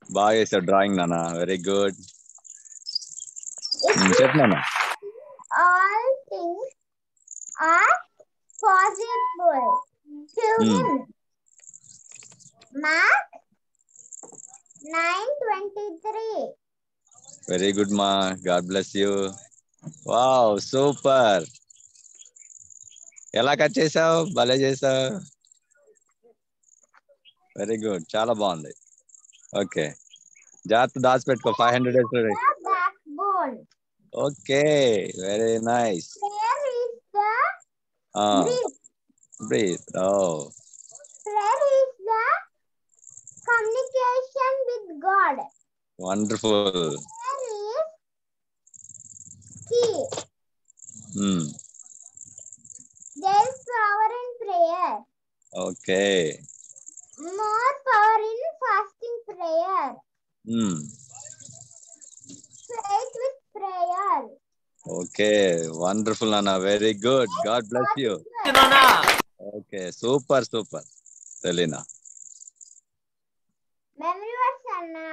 Speaker 11: బాగా చేసావు డ్రాయింగ్ నాన్న. వెరీ గుడ్ చెప్పు నాన్న.
Speaker 4: all things are possible to him. Mark 9:23.
Speaker 11: Very good మా God bless you wow super ఎలా కట్ చేసావు? భలే చేసావు. వెరీ గుడ్ చాలా బాగుంది ఓకే జాగ్రత్త దాచిపెట్టుకో five hundred
Speaker 4: The backbone.
Speaker 11: Okay very nice
Speaker 4: Prayer is the breath.
Speaker 11: Breath oh
Speaker 4: Prayer is the communication with God.
Speaker 11: Wonderful
Speaker 4: Prayer is key. There is power in prayer.
Speaker 11: Okay
Speaker 4: More power in fasting prayer. Faith with prayer.
Speaker 11: Okay wonderful అన్న very good God bless you okay super super తెలీనా
Speaker 4: Memory words, Anna.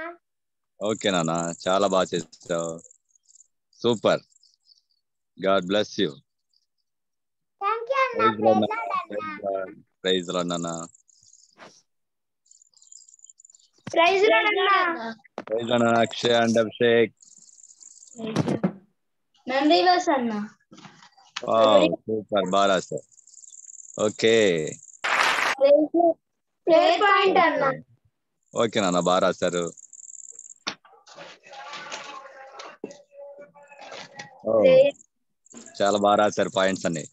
Speaker 11: Okay నాన్న చాలా బాగా చేసావు super God bless you
Speaker 4: Thank you, Anna. Praise Praise Lord, Anna.
Speaker 11: Praise. ప్రైజ్లో నాన్న Akshay and Abhishek
Speaker 4: Memory verse, Anna.
Speaker 11: Super బాగా రాసావు okay
Speaker 4: Prayer point, Anna.
Speaker 11: Okay నాన్న బాగా రాశారు చాలా బాగా రాశారు పాయింట్స్ అన్ని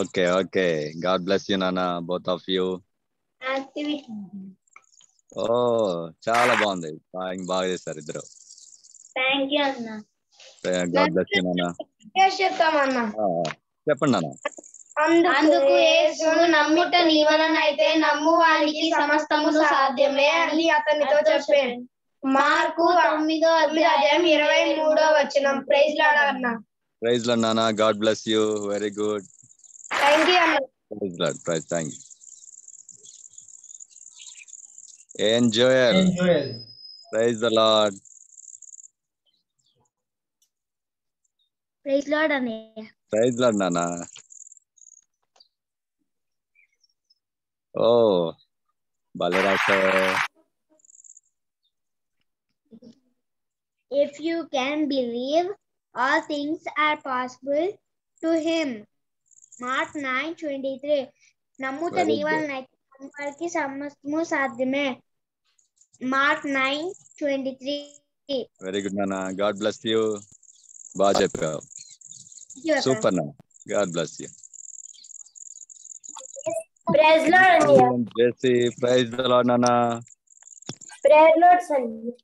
Speaker 11: okay okay God bless you నాన్న బోత్ ఆఫ్ యూ. ఓ చాలా బాగుంది. డ్రాయింగ్ బాగా చేశారు ఇద్దరు.
Speaker 4: Thank you, Anna.
Speaker 11: God bless you నాన్న. చెప్పండి నాన్న.
Speaker 4: అందుకు యేసు నమ్ముట నీ వలనైతే నమ్ము వానికి సమస్తమును సాధ్యమే అని అతనితో చెప్పాను
Speaker 12: మార్కు తొమ్మిదో అధ్యాయం ఇరవై మూడో వచనం. ప్రైజ్ లాడ్ అన్న.
Speaker 11: ప్రైజ్లో నాన్న. God bless you very good
Speaker 12: thank you అన్న.
Speaker 11: Praise Lord praise thank you
Speaker 9: Enjoy.
Speaker 11: Enjoyer. Praise the
Speaker 13: Lord. Praise Lord,
Speaker 11: Anaya. Praise Lord, Nana. Oh, Balarasa.
Speaker 13: If you can believe, all things are possible to him. Mark 9 23. ನಮ್ಮುತ್ತ ನೀವಲ್
Speaker 11: Very
Speaker 13: నీ
Speaker 11: good.
Speaker 13: వలన వారికి సమస్తము సాధ్యమే Mark nine twenty three
Speaker 11: very good నాన్న God bless you బాగా చెప్పావు సూపర్ నాన్న God bless you
Speaker 12: praise Lord అన్నయ్య
Speaker 11: జేసి ప్రైజ్ ద లాడ్ నాన్న
Speaker 12: ప్రైజ్ లాడ్ అన్నయ్య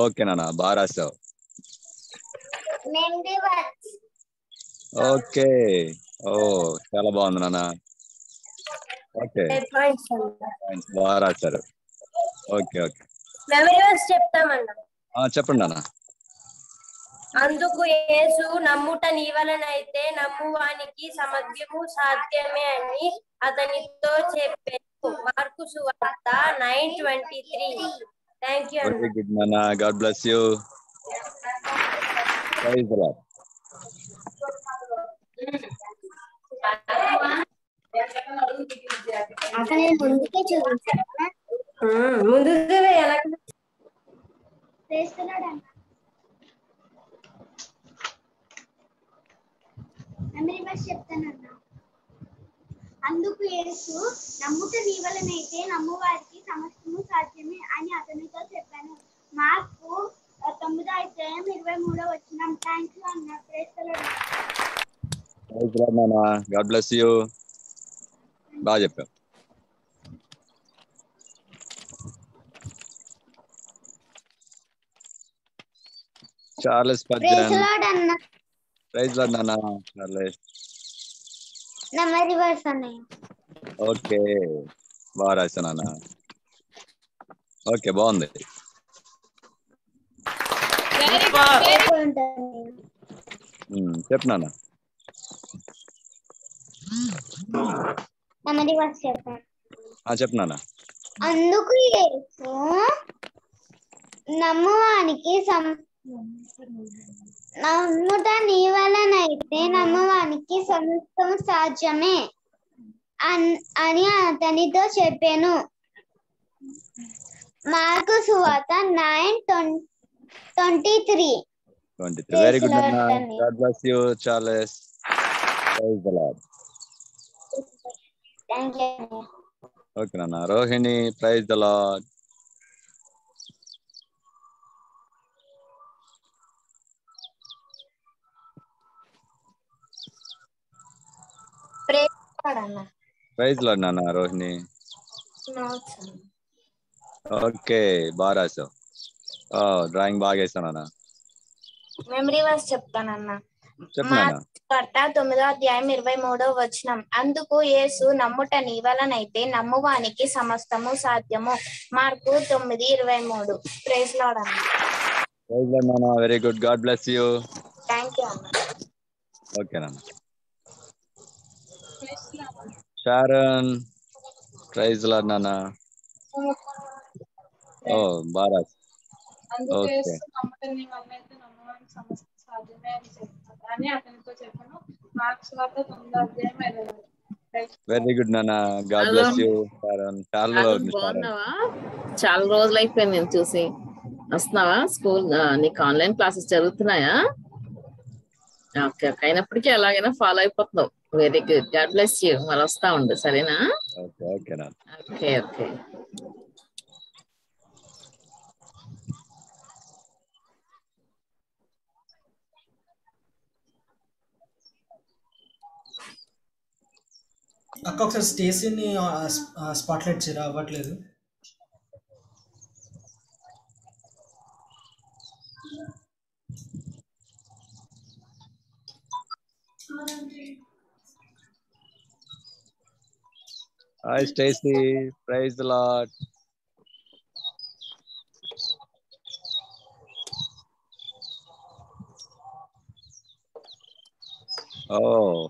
Speaker 11: ఓకే నాన్న బాగా రాశావు ఓకే ఓ చాలా బాగుంది నాన్న ఓకే.
Speaker 12: అన్న
Speaker 11: బాగా రాశారు. చెప్పండి నాన్న.
Speaker 12: అందుకు యేసు నమ్ముట నీ వలనైతే నమ్మువానికి సమగ్రము సాధ్యమే అని అతనితో చెప్పాను. మార్కు సువార్త nine twenty three. Thank you
Speaker 11: very good నాన్న. గాడ్ బ్లెస్ యూ ప్రైజ్
Speaker 13: ముందుకే చూపించాను
Speaker 12: ముందుగా వెనక
Speaker 13: చేస్తున్నాడు అన్న మెమరీ వర్స్ చెప్తానన్నా. అందుకు యేసు నమ్ముట నీ వలనైతే నమ్మువారికి సమస్తము సాధ్యమే అని అతనితో చెప్పాను. మార్కు ఆ, తొమ్మిదో అధ్యాయం ఇరవై మూడో వచ్చిన థ్యాంక్ యూ అన్న.
Speaker 11: నాన్న. గాడ్ బ్లెస్ యూ బాగా చెప్పావు. చార్లెస్ ప్రైజ్ లాడ్ నాన్న చార్లెస్. ఓకే బాగా రాశాను నాన్న. ఓకే బాగుంది. చెప్పు నాన్న.
Speaker 13: వర్స్ చెప్పాను అందుకు యేసు నమ్మువానికి సం నమ్ముట నీ వలనైతే నమ్మువానికి సమస్తం సాధ్యమే అన్- అతనితో చెప్పాను. Mark సువాత nine twenty three.
Speaker 11: Twenty three. Very good
Speaker 13: Praise the
Speaker 11: నాన్న
Speaker 13: Lord, Annie.
Speaker 11: God bless you Charles praise the Lord
Speaker 13: thank you
Speaker 11: okay నాన్న. Rohini praise the Lord.
Speaker 7: Praise అన్న.
Speaker 11: లార్డ్ నాన్న రోహిణి. ఓకే బాగా రాసావు డ్రాయింగ్ బాగా వేసావు నాన్న.
Speaker 7: మెమరీ వర్స్ చెప్తానన్న. వార్త తొమ్మిదో అధ్యాయం ఇరవై మూడో వచనం. అందుకు యేసు నమ్ముట నీ వలనైతే నమ్మువానికి సమస్తము సాధ్యము. మార్కు తొమ్మిది ఇరవై మూడు. ప్రేజ్ లాడ్ అన్న.
Speaker 11: Very good God bless you
Speaker 7: thank you అన్న.
Speaker 11: ఓకే నాన్న. షారన్ ప్రైజ్ నాన్న. ఓ ఓకే
Speaker 14: అని అతనితో చెప్పాను. మార్క్స్ వార్త తొమ్మిదో అధ్యాయం ఇరవై.
Speaker 11: వెరీ గుడ్ నాన్న. గాడ్. బ్లెస్ యూ చాలా
Speaker 6: చాలా రోజులు అయిపోయింది నేను చూసి. వస్తున్నావా? స్కూల్ నీకు ఆన్లైన్ క్లాసెస్ జరుగుతున్నాయా? Okay okay. అయినప్పటికీ ఎలాగైనా follow అయిపోతున్నావు. Very good. God bless you. మరి వస్తా ఉండు. సరేనా?
Speaker 11: ఓకే ఓకే నాన్న.
Speaker 6: ఓకే.
Speaker 9: అక్క ఒకసారి స్టేసీని స్పాట్లైట్ చేయరా? అవ్వట్లేదు.
Speaker 11: Hi Stacy praise Lord Oh.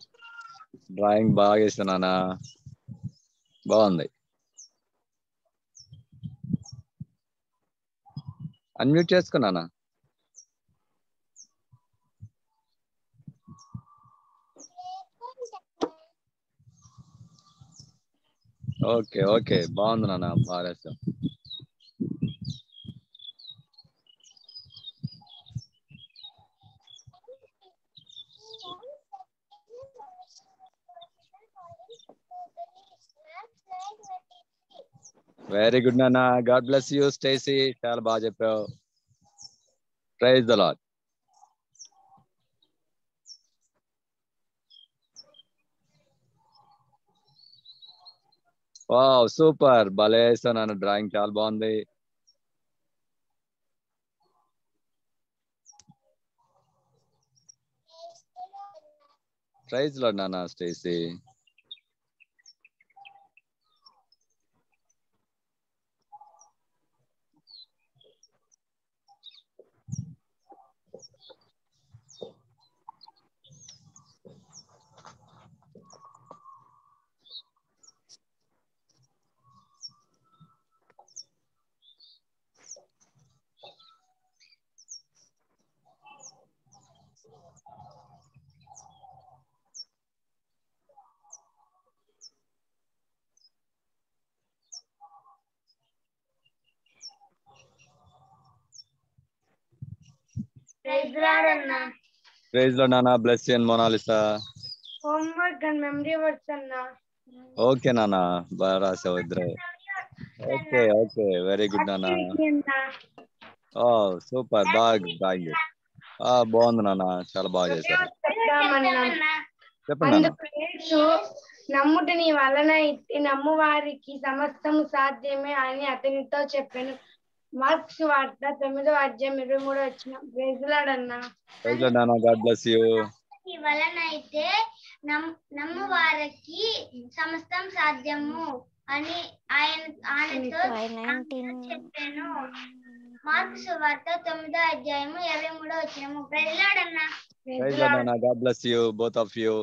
Speaker 11: Drawing బాగా వేస్తున్నానా బాగుంది. అన్మ్యూట్ చేసుకున్నానా ఓకే ఓకే బాగుంది నాన్న బాగా వెరీ గుడ్ నాన్న గాడ్ బ్లెస్ యూ స్టేసీ చాలా బాగా చెప్పావు. Praise the Lord wow super భలే వేసావు నాన్న డ్రాయింగ్ చాలా బాగుంది. ప్రైజ్లో నాన్న స్టేసీ ప్రైజ్లో నాన్న bless and Monalisa.
Speaker 15: Homework and memory works అన్న.
Speaker 11: ఓకే నాన్న బాగా రాసావు ఇద్దరు. ఓకే ఓకే వెరీ గుడ్ నాన్న. ఓ సూపర్ బాగా డ్రాయింగ్ ఆ బాగుంది నాన్న చాలా బాగా చేశారు. చెప్పండి
Speaker 15: నమ్ముట నీ వలన ఇట్టి నమ్ము వారికి సమస్తము సాధ్యమే అని అతనితో చెప్పాను. మార్క్స్ వార్త తొమ్మిదో అధ్యాయం ఇరవై మూడో వచ్చిన. ప్రేజలాడన్నా
Speaker 11: ప్రైజ్లో నాన్న గాడ్ బ్లెస్ యూ
Speaker 13: ఈ వలన అయితే నమ్ నమ్ము వారికి సమస్తం సాధ్యము అని ఆయన ఆయనతో చెప్పాను. మార్క్స్ వార్త తొమ్మిదో అధ్యాయము ఇరవై మూడో వచ్చినము. ప్రజలాడన్నా
Speaker 11: ప్రైజ్లో నాన్న God bless you both of you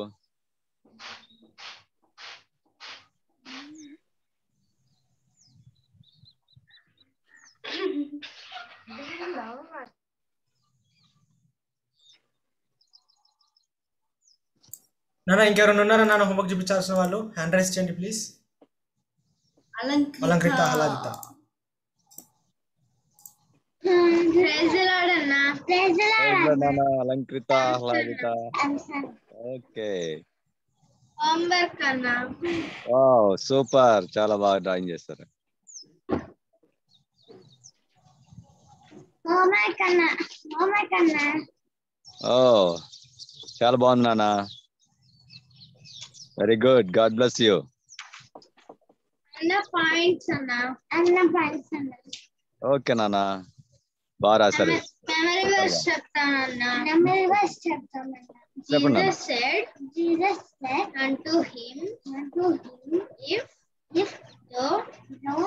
Speaker 11: [laughs]
Speaker 9: నాన్న ఇంకెవరైనా ఉన్నారా? నాన్న హోంవర్క్ చూపించాల్సిన వాళ్ళు. హ్యాండ్ రైస్ చేయండి
Speaker 11: please Alankrita Alankrita
Speaker 13: Alankrita Ahladita.
Speaker 11: Okay. Super చాలా బాగా డ్రాయింగ్ చేస్తారు.
Speaker 13: హోంవర్క్ అన్నా హోంవర్క్ అన్నా
Speaker 11: ఓ చాలా బాగుంది నాన్న. Very good God bless you
Speaker 13: అన్న పాయింట్స్ అన్నా అన్న పాయింట్స్ అన్నా.
Speaker 11: ఓకే నాన్న. బాగా రాశారు.
Speaker 13: మెమరీ వర్స్ చెప్తానన్నా మెమరీ వర్స్ చెప్తామన్నా
Speaker 11: చెప్పండి నాన్న.
Speaker 13: Jesus said Jesus said unto him unto him if if thou thou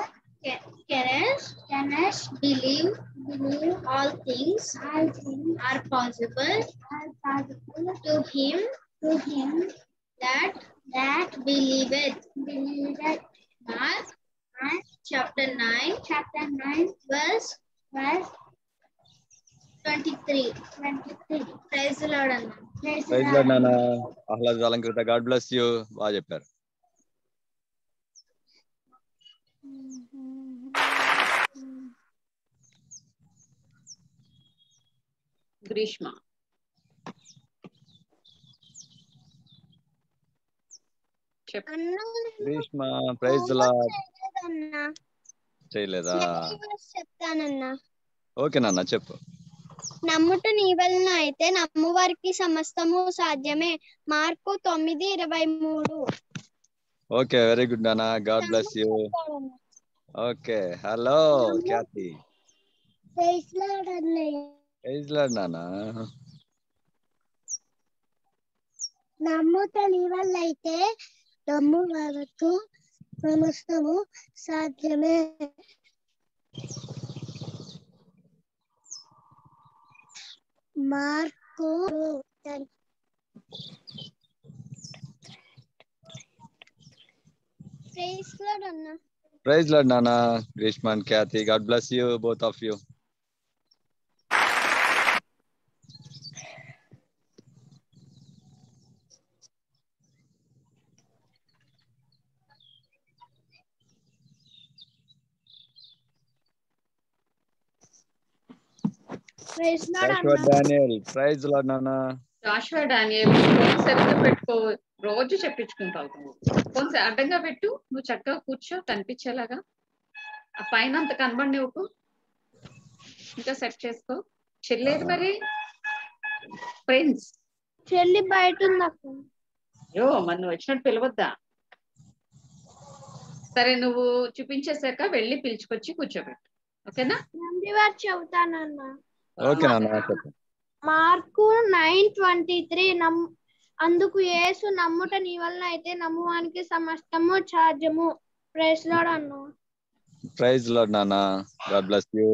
Speaker 13: Kanish, Kanish believe, believe all things, all things are possible, are possible to him, to him that that believeth, believeth. Mark, Mark chapter nine, chapter nine, verse verse. 23. 23. Praise the Lord,
Speaker 11: Praise, Praise the Lord, Allah Ahlad God
Speaker 16: bless you.
Speaker 11: Greeshma praise లా చేయలేదా?
Speaker 13: చెప్తానన్నా.
Speaker 11: Okay నాన్న చెప్పు.
Speaker 13: నమ్ముట నీ వలన అయితే నమ్మువారికి సమస్తము సాధ్యమే. మార్కు తొమ్మిది ఇరవై మూడు.
Speaker 11: ఓకే వెరీ గుడ్ నాన్న. God bless you. Okay hello Khyati
Speaker 13: Isla Nana. నమ్ముతని వల్లైతే నమ్ము వరకు సమస్తము సాధ్యమే మార్కు
Speaker 4: ప్రైజ్ లాడ్ నానా
Speaker 11: ప్రైజ్ లాడ్ నానా Greeshman Khyati God bless
Speaker 4: you both
Speaker 11: of
Speaker 4: you
Speaker 11: Daniel praise Lord నాన్న
Speaker 3: జాషువా డానియల్ ఫోన్ సరిగ్గా పెట్టుకో రోజు చెప్పించుకుంటావు ఫోన్ స- అడ్డంగా పెట్టు నువ్వు చక్కగా కూర్చో కనిపించేలాగా. ఆ పైన అంత కనబడినవ్వు ఇంకా సెట్ చేసుకో. చెల్లేదు మరి? ఫ్రెండ్స్
Speaker 4: చెల్లి బయట ఉంది అక్క
Speaker 3: అయ్యో మరి నువ్వు వచ్చినట్టు పిలవద్దా? సరే నువ్వు చూపించేశాక వెళ్ళి పిలుచుకొచ్చి కూర్చోబెట్టు. ఓకేనా?
Speaker 4: చెబుతానన్న.
Speaker 11: ఓకే నాన్న
Speaker 4: మార్కు నైన్ ట్వంటీ త్రీ నమ్ అందుకు యేసు నమ్ముట నీ వలన అయితే నమ్మువానికి సమస్తము సాధ్యము ప్రైజ్ లాడ్ అన్న.
Speaker 11: ప్రైజ్ లాడ్ నాన్న God bless you.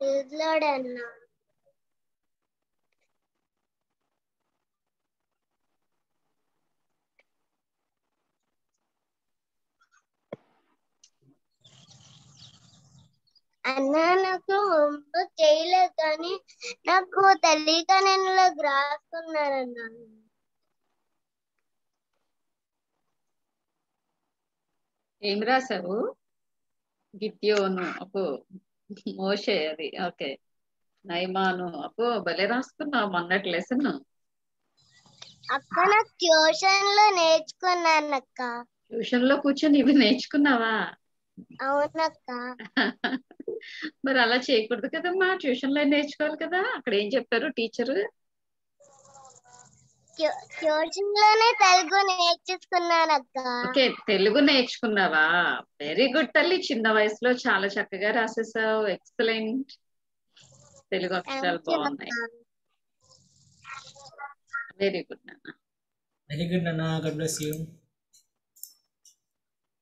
Speaker 4: Praise Lord అన్న. అన్న నాకు హోంవర్క్ చేయలేదు కానీ నాకు తెలియక నేను ఇలా రాసుకున్నానన్న
Speaker 3: ఏం రాశావు? గిట్యోను అప్పు మోషే అది ఓకే. నైమాను అప్పు భలే రాసుకున్నావు మొన్నటి లెసన్.
Speaker 4: అక్క నాకు ట్యూషన్లో నేర్చుకున్నాను అక్క
Speaker 3: ట్యూషన్లో కూర్చొని ఇవి నేర్చుకున్నావా?
Speaker 4: అవునక్క. [laughs]
Speaker 3: మరి అలా చేయకూడదు కదమ్మా ట్యూషన్లో నేర్చుకోవాలి కదా. అక్కడ ఏం చెప్పారు టీచర్
Speaker 4: ట్యూ- ట్యూషన్లోనే తెలుగు నేర్చుకున్నాను అక్క.
Speaker 3: ఓకే తెలుగు నేర్చుకున్నావా? వెరీ గుడ్ తల్లి. చిన్న వయసులో చాలా చక్కగా రాసేసావు. ఎక్సలెంట్ తెలుగు అక్షరాలు బాగున్నాయి. వెరీ గుడ్ నాన్న.
Speaker 9: వెరీ గుడ్ నాన్న. గాడ్ బ్లెస్ యూ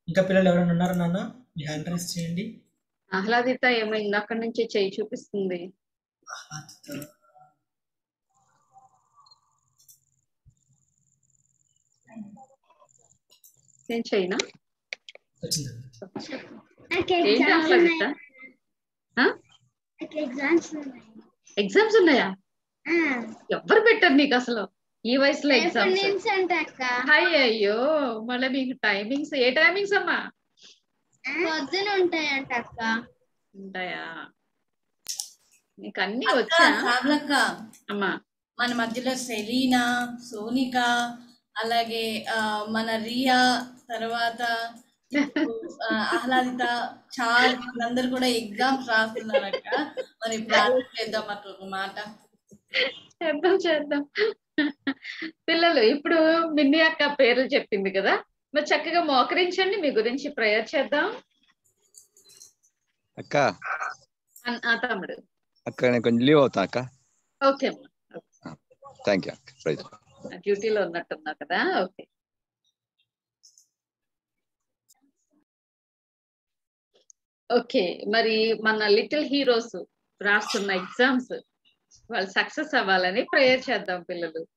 Speaker 9: ఇంకా పిల్లలు ఎవరైనా ఉన్నారా నాన్న? మీ హ్యాండ్ రైస్ చేయండి.
Speaker 3: ఆహ్లాదిత ఏమో ఇందాక నుంచి చేయి చూపిస్తుంది. నేను చేయనా?
Speaker 4: ఎగ్జామ్స్ ఉన్నాయి.
Speaker 3: ఎవ్వరు పెట్టారు నీకు అసలు? ఈ వయసులో ఎగ్జామ్స్ అయ్యో మళ్ళీ మీకు టైమింగ్స్ ఏ టైమింగ్స్ అమ్మా?
Speaker 4: పొద్దున ఉంటాయంట అక్క
Speaker 3: ఉంటాయా? నీకు అన్ని వచ్చా? అమ్మా.
Speaker 1: మన మధ్యలో సెలీనా సోనిక అలాగే ఆ, మన రియా తర్వాత ఆహ్లాదిత చాలా వాళ్ళందరూ కూడా ఎగ్జామ్స్ రాస్తున్నారక్క. మరి చేద్దాం అక్క ఒక మాట.
Speaker 3: చేద్దాం చేద్దాం. పిల్లలు ఇప్పుడు మిన్ని అక్క పేర్లు చెప్పింది కదా? మరి చక్కగా మోకరించండి. మీ గురించి ప్రేయర్ చేద్దాం.
Speaker 11: అక్క.
Speaker 3: తమ్ముడు.
Speaker 11: అక్క నేను కొంచెం లీవ్ అవుతా అక్క.
Speaker 3: ఓకే అమ్మా.
Speaker 11: థ్యాంక్ యూ అక్క.
Speaker 3: డ్యూటీలో ఉన్నట్టున్నా కదా ఓకే. ఓకే మరి మన లిటిల్ హీరోస్ రాస్తున్న ఎగ్జామ్స్ వాళ్ళు సక్సెస్ అవ్వాలని ప్రేయర్ చేద్దాం పిల్లలు.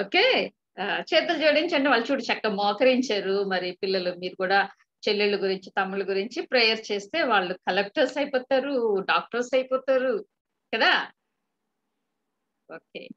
Speaker 3: ఓకే? చేతులు జోడించండి వాళ్ళు చూడు చక్క మోకరించారు. మరి పిల్లలు మీరు కూడా చెల్లెళ్ళ గురించి తమ్ముళ్ళ గురించి ప్రేయర్ చేస్తే వాళ్ళు కలెక్టర్స్ అయిపోతారు డాక్టర్స్ అయిపోతారు కదా? ఓకే.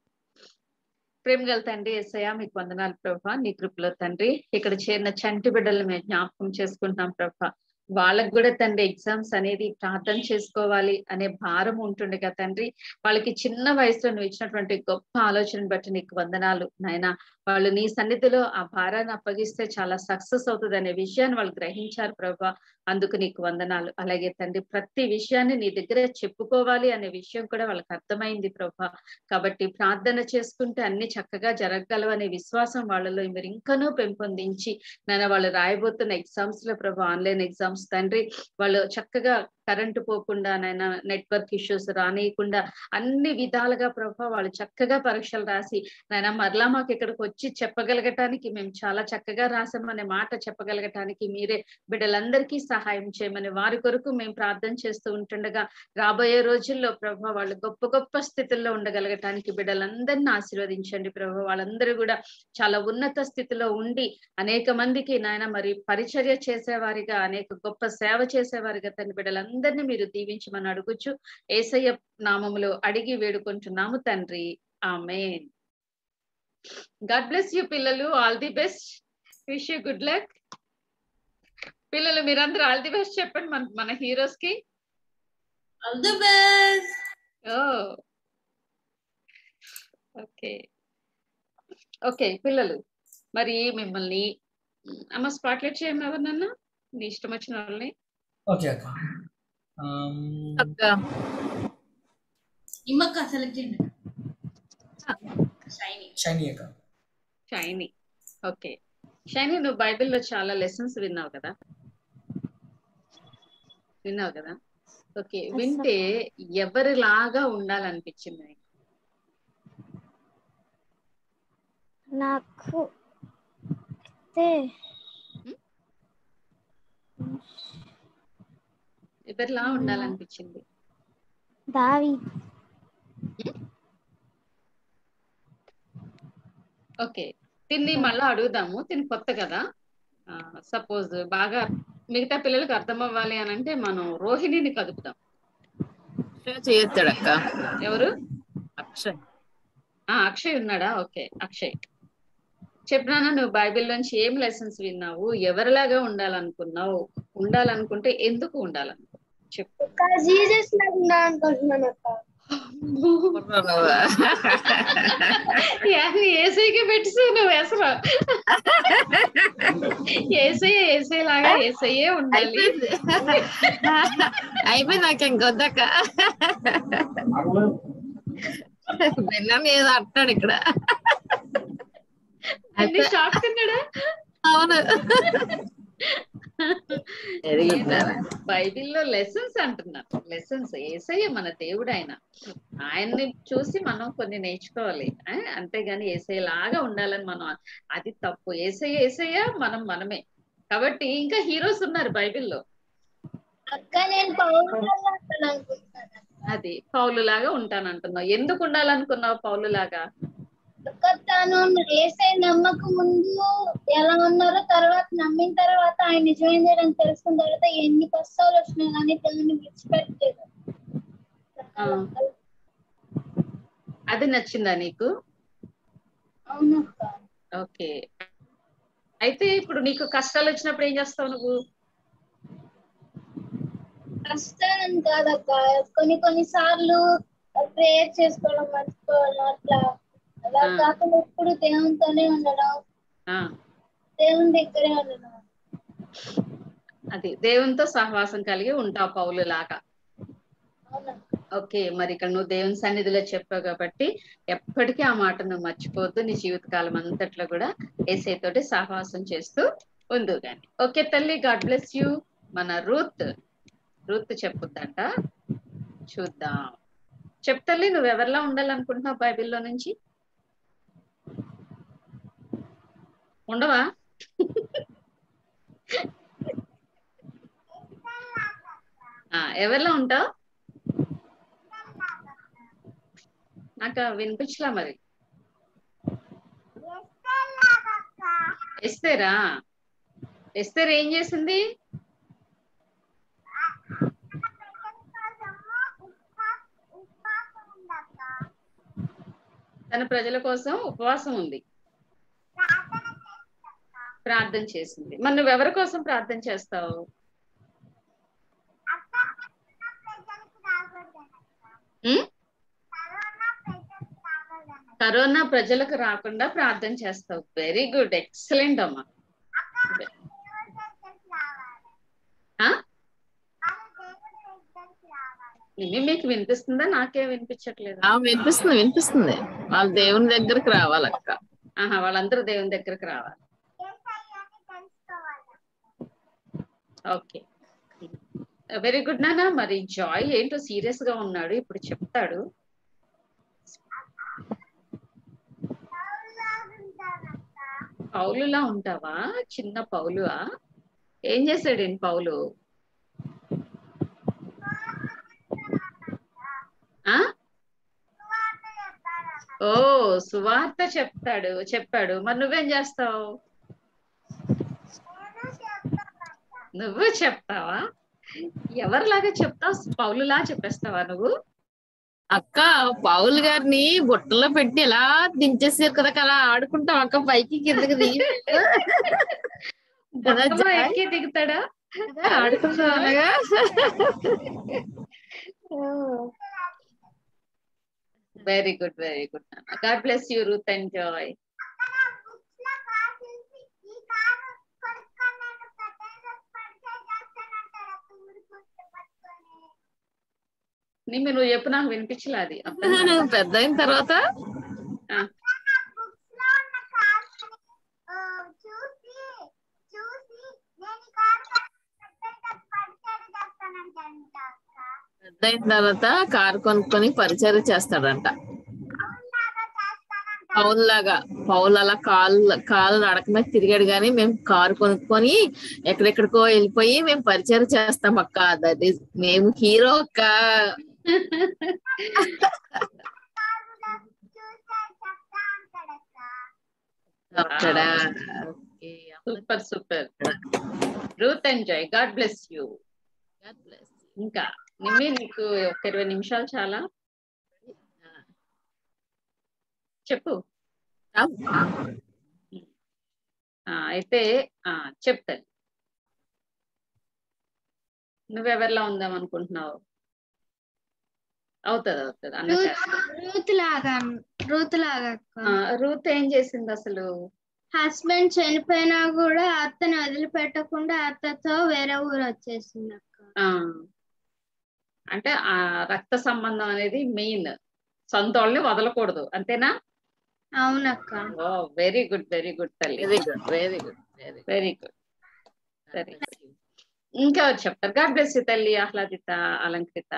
Speaker 3: ప్రేమ గల తండ్రి ఎస్ఐయా మీకు వందనాలు ప్రభా. నీ కృపలో తండ్రి ఇక్కడ చేరిన చంటి బిడ్డలు మేము జ్ఞాపకం చేసుకుంటున్నాం ప్రభా. వాళ్ళకు కూడా తండ్రి ఎగ్జామ్స్ అనేది ప్రార్థన చేసుకోవాలి అనే భారం ఉంటుండగా తండ్రి. వాళ్ళకి చిన్న వయసులో నువ్వు ఇచ్చినటువంటి గొప్ప ఆలోచన బట్టి నీకు వందనాలు నాయన. వాళ్ళు నీ సన్నిధిలో ఆ భారాన్ని అప్పగిస్తే చాలా సక్సెస్ అవుతుంది అనే విషయాన్ని వాళ్ళు గ్రహించారు ప్రభా. అందుకు నీకు వందనాలు. అలాగే తండ్రి ప్రతి విషయాన్ని నీ దగ్గర చెప్పుకోవాలి అనే విషయం కూడా వాళ్ళకి అర్థమైంది ప్రభా. కాబట్టి ప్రార్థన చేసుకుంటే అన్ని చక్కగా జరగగలవు అనే విశ్వాసం వాళ్ళలో మీరు ఇంకనూ పెంపొందించి నేను వాళ్ళు రాయబోతున్న ఎగ్జామ్స్లో ప్రభా ఆన్లైన్ ఎగ్జామ్స్ తండ్రి వాళ్ళు చక్కగా కరెంటు పోకుండా నైనా నెట్వర్క్ ఇష్యూస్ రానియకుండా అన్ని విధాలుగా ప్రభావ వాళ్ళు చక్కగా పరీక్షలు రాసి నాయన మరలా మాకు ఇక్కడికి వచ్చి చెప్పగలగటానికి మేము చాలా చక్కగా రాసామనే మాట చెప్పగలగటానికి మీరే బిడ్డలందరికీ సహాయం చేయమని వారి కొరకు మేము ప్రార్థన చేస్తూ ఉంటుండగా రాబోయే రోజుల్లో ప్రభావ వాళ్ళు గొప్ప గొప్ప స్థితిలో ఉండగలగటానికి బిడ్డలందరినీ ఆశీర్వదించండి ప్రభావ వాళ్ళందరూ కూడా చాలా ఉన్నత స్థితిలో ఉండి అనేక మందికి నాయన మరి పరిచర్య చేసేవారిగా అనేక గొప్ప సేవ చేసేవారిగా తన బిడ్డలందరినీ మీరు దీవించమని అడుగుచు. ఏసయ్య నామములో అడిగి వేడుకుంటున్నాము తండ్రి. ఆమెన్. గాడ్ బ్లెస్ యూ పిల్లలు. All the best. Wish you good luck. పిల్లలు మీరందరూ ఆల్ ది బెస్ట్ చెప్పండి మన మన హీరోస్కి.
Speaker 1: All the best.
Speaker 3: Oh. Okay. Okay పిల్లలు మరి మిమ్మల్ని అమ్మ స్పాట్లెట్ చేయమని ఎవరినన్నా నీ ఇష్టం వచ్చిన వాళ్ళని.
Speaker 9: ఓకే అక్క. ఆమ్,
Speaker 6: అక్క
Speaker 1: సెలెక్ట్ చేయండి షైనీ.
Speaker 9: షైనీ అక్క.
Speaker 3: షైనీ. ఓకే. షైనీ నువ్వు బైబిల్లో చాలా లెసన్స్ విన్నావు కదా? విన్నావు కదా? ఓకే. వింటే ఎవరిలాగా ఉండాలనిపించింది నీకు?
Speaker 4: నాకు అయితే
Speaker 3: ఎవరిలా ఉండాలనిపించింది.
Speaker 4: దావి.
Speaker 3: ఓకే. తిన్ని మళ్ళా అడుగుదాము. తిని కొత్త కదా. సపోజ్ బాగా మిగతా పిల్లలకు అర్థం అవ్వాలి అని అంటే మనం రోహిణిని కదుపుదాం
Speaker 6: చేయొచ్చాడు అక్క
Speaker 3: ఎవరు?
Speaker 6: అక్షయ్.
Speaker 3: ఆ అక్షయ్ ఉన్నాడా? ఓకే అక్షయ్. చెప్పినా నువ్వు బైబిల్లోంచి ఏం లెసన్స్ విన్నావు? ఎవరిలాగా ఉండాలనుకున్నావు? ఉండాలనుకుంటే ఎందుకు ఉండాలనుకో చెప్పు
Speaker 15: జీసస్ లాగా ఉందా అనుకుంటున్నాను అక్క
Speaker 3: యాన్ని ఏసైకి పెట్టు నువ్వు అసలు ఏసై ఏసై లాగా ఏసయ్యే ఉండాలి
Speaker 6: అయిపోయింది అయిపోయింది నాకు ఇంకొద్దక్క విన్నాను ఏదో అంటాడు ఇక్కడ
Speaker 3: అన్ని షాక్ తిన్నాడా
Speaker 6: అవును వెరీ గుడ్
Speaker 3: బైబిల్లో లెసన్స్ అంటున్నారు. లెసన్స్ ఏసయ్య మన దేవుడు ఆయన ఆయన్ని చూసి మనం కొన్ని నేర్చుకోవాలి? అంతేగాని ఏసయ్య లాగా ఉండాలని మనం అది తప్పు. ఏసయ్య ఏసయ్య మనం మనమే. కాబట్టి ఇంకా హీరోస్ ఉన్నారు బైబిల్లో. అది పౌలు లాగా ఉంటానంటున్నావు. ఎందుకు ఉండాలనుకున్నావు పౌలు లాగా
Speaker 15: తాను ఏసై నమ్మక ముందు ఎలా ఉన్నారో తర్వాత నమ్మిన తర్వాత ఆయన నిజమైన దేవుడు తెలుసుకున్న తర్వాత ఎన్ని కష్టాలు వచ్చినా కానీ దేవుని విడిచిపెట్టలేదు.
Speaker 3: అది నచ్చిందా నీకు?
Speaker 15: అవునక్క.
Speaker 3: ఓకే. అయితే ఇప్పుడు నీకు కష్టాలు వచ్చినప్పుడు ఏం చేస్తావు నువ్వు?
Speaker 15: కష్టాలని కాదక్క. కొన్ని కొన్ని సార్లు ప్రేయర్ చేసుకోవడం మర్చిపోవడం అట్లా. అలా. కాకుండా ఎప్పుడు దేవునితోనే ఉండడం దేవుని దగ్గరే ఉండడం.
Speaker 3: అది దేవునితో సహవాసం కలిగి ఉంటావు పౌలు లాగా. ఓకే మరి ఇక్కడ నువ్వు దేవుని సన్నిధిలో చెప్పావు కాబట్టి ఎప్పటికీ ఆ మాట నువ్వు మర్చిపోద్దు నీ జీవితకాలం అంతట్లో కూడా ఏసై తోటి సహవాసం చేస్తూ ఉండు గాని. ఓకే తల్లి గాడ్ బ్లెస్ యూ. మన రూత్ రూత్ చెప్పుద్దంట. చూద్దాం. చెప్తల్లి నువ్వు ఎవరిలా ఉండాలనుకుంటున్నావు బైబిల్లో నుంచి? ఉండవా? ఎవరిలో ఎవరిలా ఉంటావు? నాకు వినిపించలా మరి? ఎస్తేరా? ఎస్తేర్ ఏం చేసింది? తన ప్రజల కోసం ఉపవాసం ఉంది. ప్రార్థన చేసింది. మరి నువ్వు ఎవరి కోసం ప్రార్థన చేస్తావు? కరోనా ప్రజలకు రాకుండా ప్రార్థన చేస్తావు. వెరీ గుడ్ ఎక్సలెంట్ అమ్మా. ఆ? ఇవి మీకు వినిపిస్తుందా? నాకే వినిపించట్లేదు.
Speaker 6: ఆ, వినిపిస్తుంది వినిపిస్తుంది. వాళ్ళ దేవుని దగ్గరికి రావాలక్క.
Speaker 3: ఆహా వాళ్ళందరూ దేవుని దగ్గరికి రావాలి. ఓకే. వెరీ గుడ్ నాన్న. మరి జాయ్ ఏంటో సీరియస్గా ఉన్నాడు ఇప్పుడు చెప్తాడు. పౌలులా ఉంటావా? చిన్న పౌలువా? ఏం చేశాడండి పౌలు? ఆ? ఓ సువార్త చెప్తాడు చెప్పాడు. మరి నువ్వేం చేస్తావు? నువ్వు చెప్తావా? ఎవరిలాగా చెప్తావు? పౌలులా చెప్పేస్తావా నువ్వు?
Speaker 6: అక్క పావుల్ గారిని బుట్టలో పెట్టి ఎలా దించేసారు కదా అలా ఆడుకుంటాం అక్క పైకి కిందకి దిగి?
Speaker 3: ఎక్కి దిగుతాడా?
Speaker 6: ఆడుకుంటాం అలాగా.
Speaker 3: Very good very good God bless you Ruth and నువ్వు చెప్పు నాకు వినిపించలే అది. [laughs]
Speaker 6: పెద్ద అయిన తర్వాత? పెద్ద అయిన తర్వాత కారు కొనుక్కొని పరిచయం చేస్తాడంట. పౌల్ లాగా పౌల్ అలా కాలు కాలు నడక మీద తిరిగాడు కానీ మేము కారు కొనుక్కొని ఎక్కడెక్కడికో వెళ్ళిపోయి మేము పరిచయం చేస్తాం అక్క. దట్ ఈస్ మేము హీరో అక్క.
Speaker 3: Super super. Ruth and Joy God bless you. ఇంకా నిమ్మి నీకు ఒక ఇరవై నిమిషాలు చాలా. చెప్పు. అయితే ఆ చెప్తాను. నువ్వెవరిలా ఉందాం అనుకుంటున్నావు అవుతుంది అవుతుంది.
Speaker 15: రూత్ లాగా రూత్ లాగా
Speaker 3: ఆ, రూత్ ఏం చేసింది అసలు?
Speaker 15: హస్బెండ్ చనిపోయినా కూడా అత్తని వదిలిపెట్టకుండా అత్తతో వేరే ఊరు వచ్చేసింది అక్క.
Speaker 3: ఆ. అంటే ఆ రక్త సంబంధం అనేది మెయిన్. సొంత వాళ్ళని వదలకూడదు. అంతేనా?
Speaker 15: అవునక్క
Speaker 3: ఓ వెరీ గుడ్ వెరీ గుడ్ తల్లి.
Speaker 6: Very good very good very
Speaker 3: very good. సరే. ఇంకా చెప్తారు? గాడ్ బ్లెస్ తల్లి ఆహ్లాదిత అలంకృత.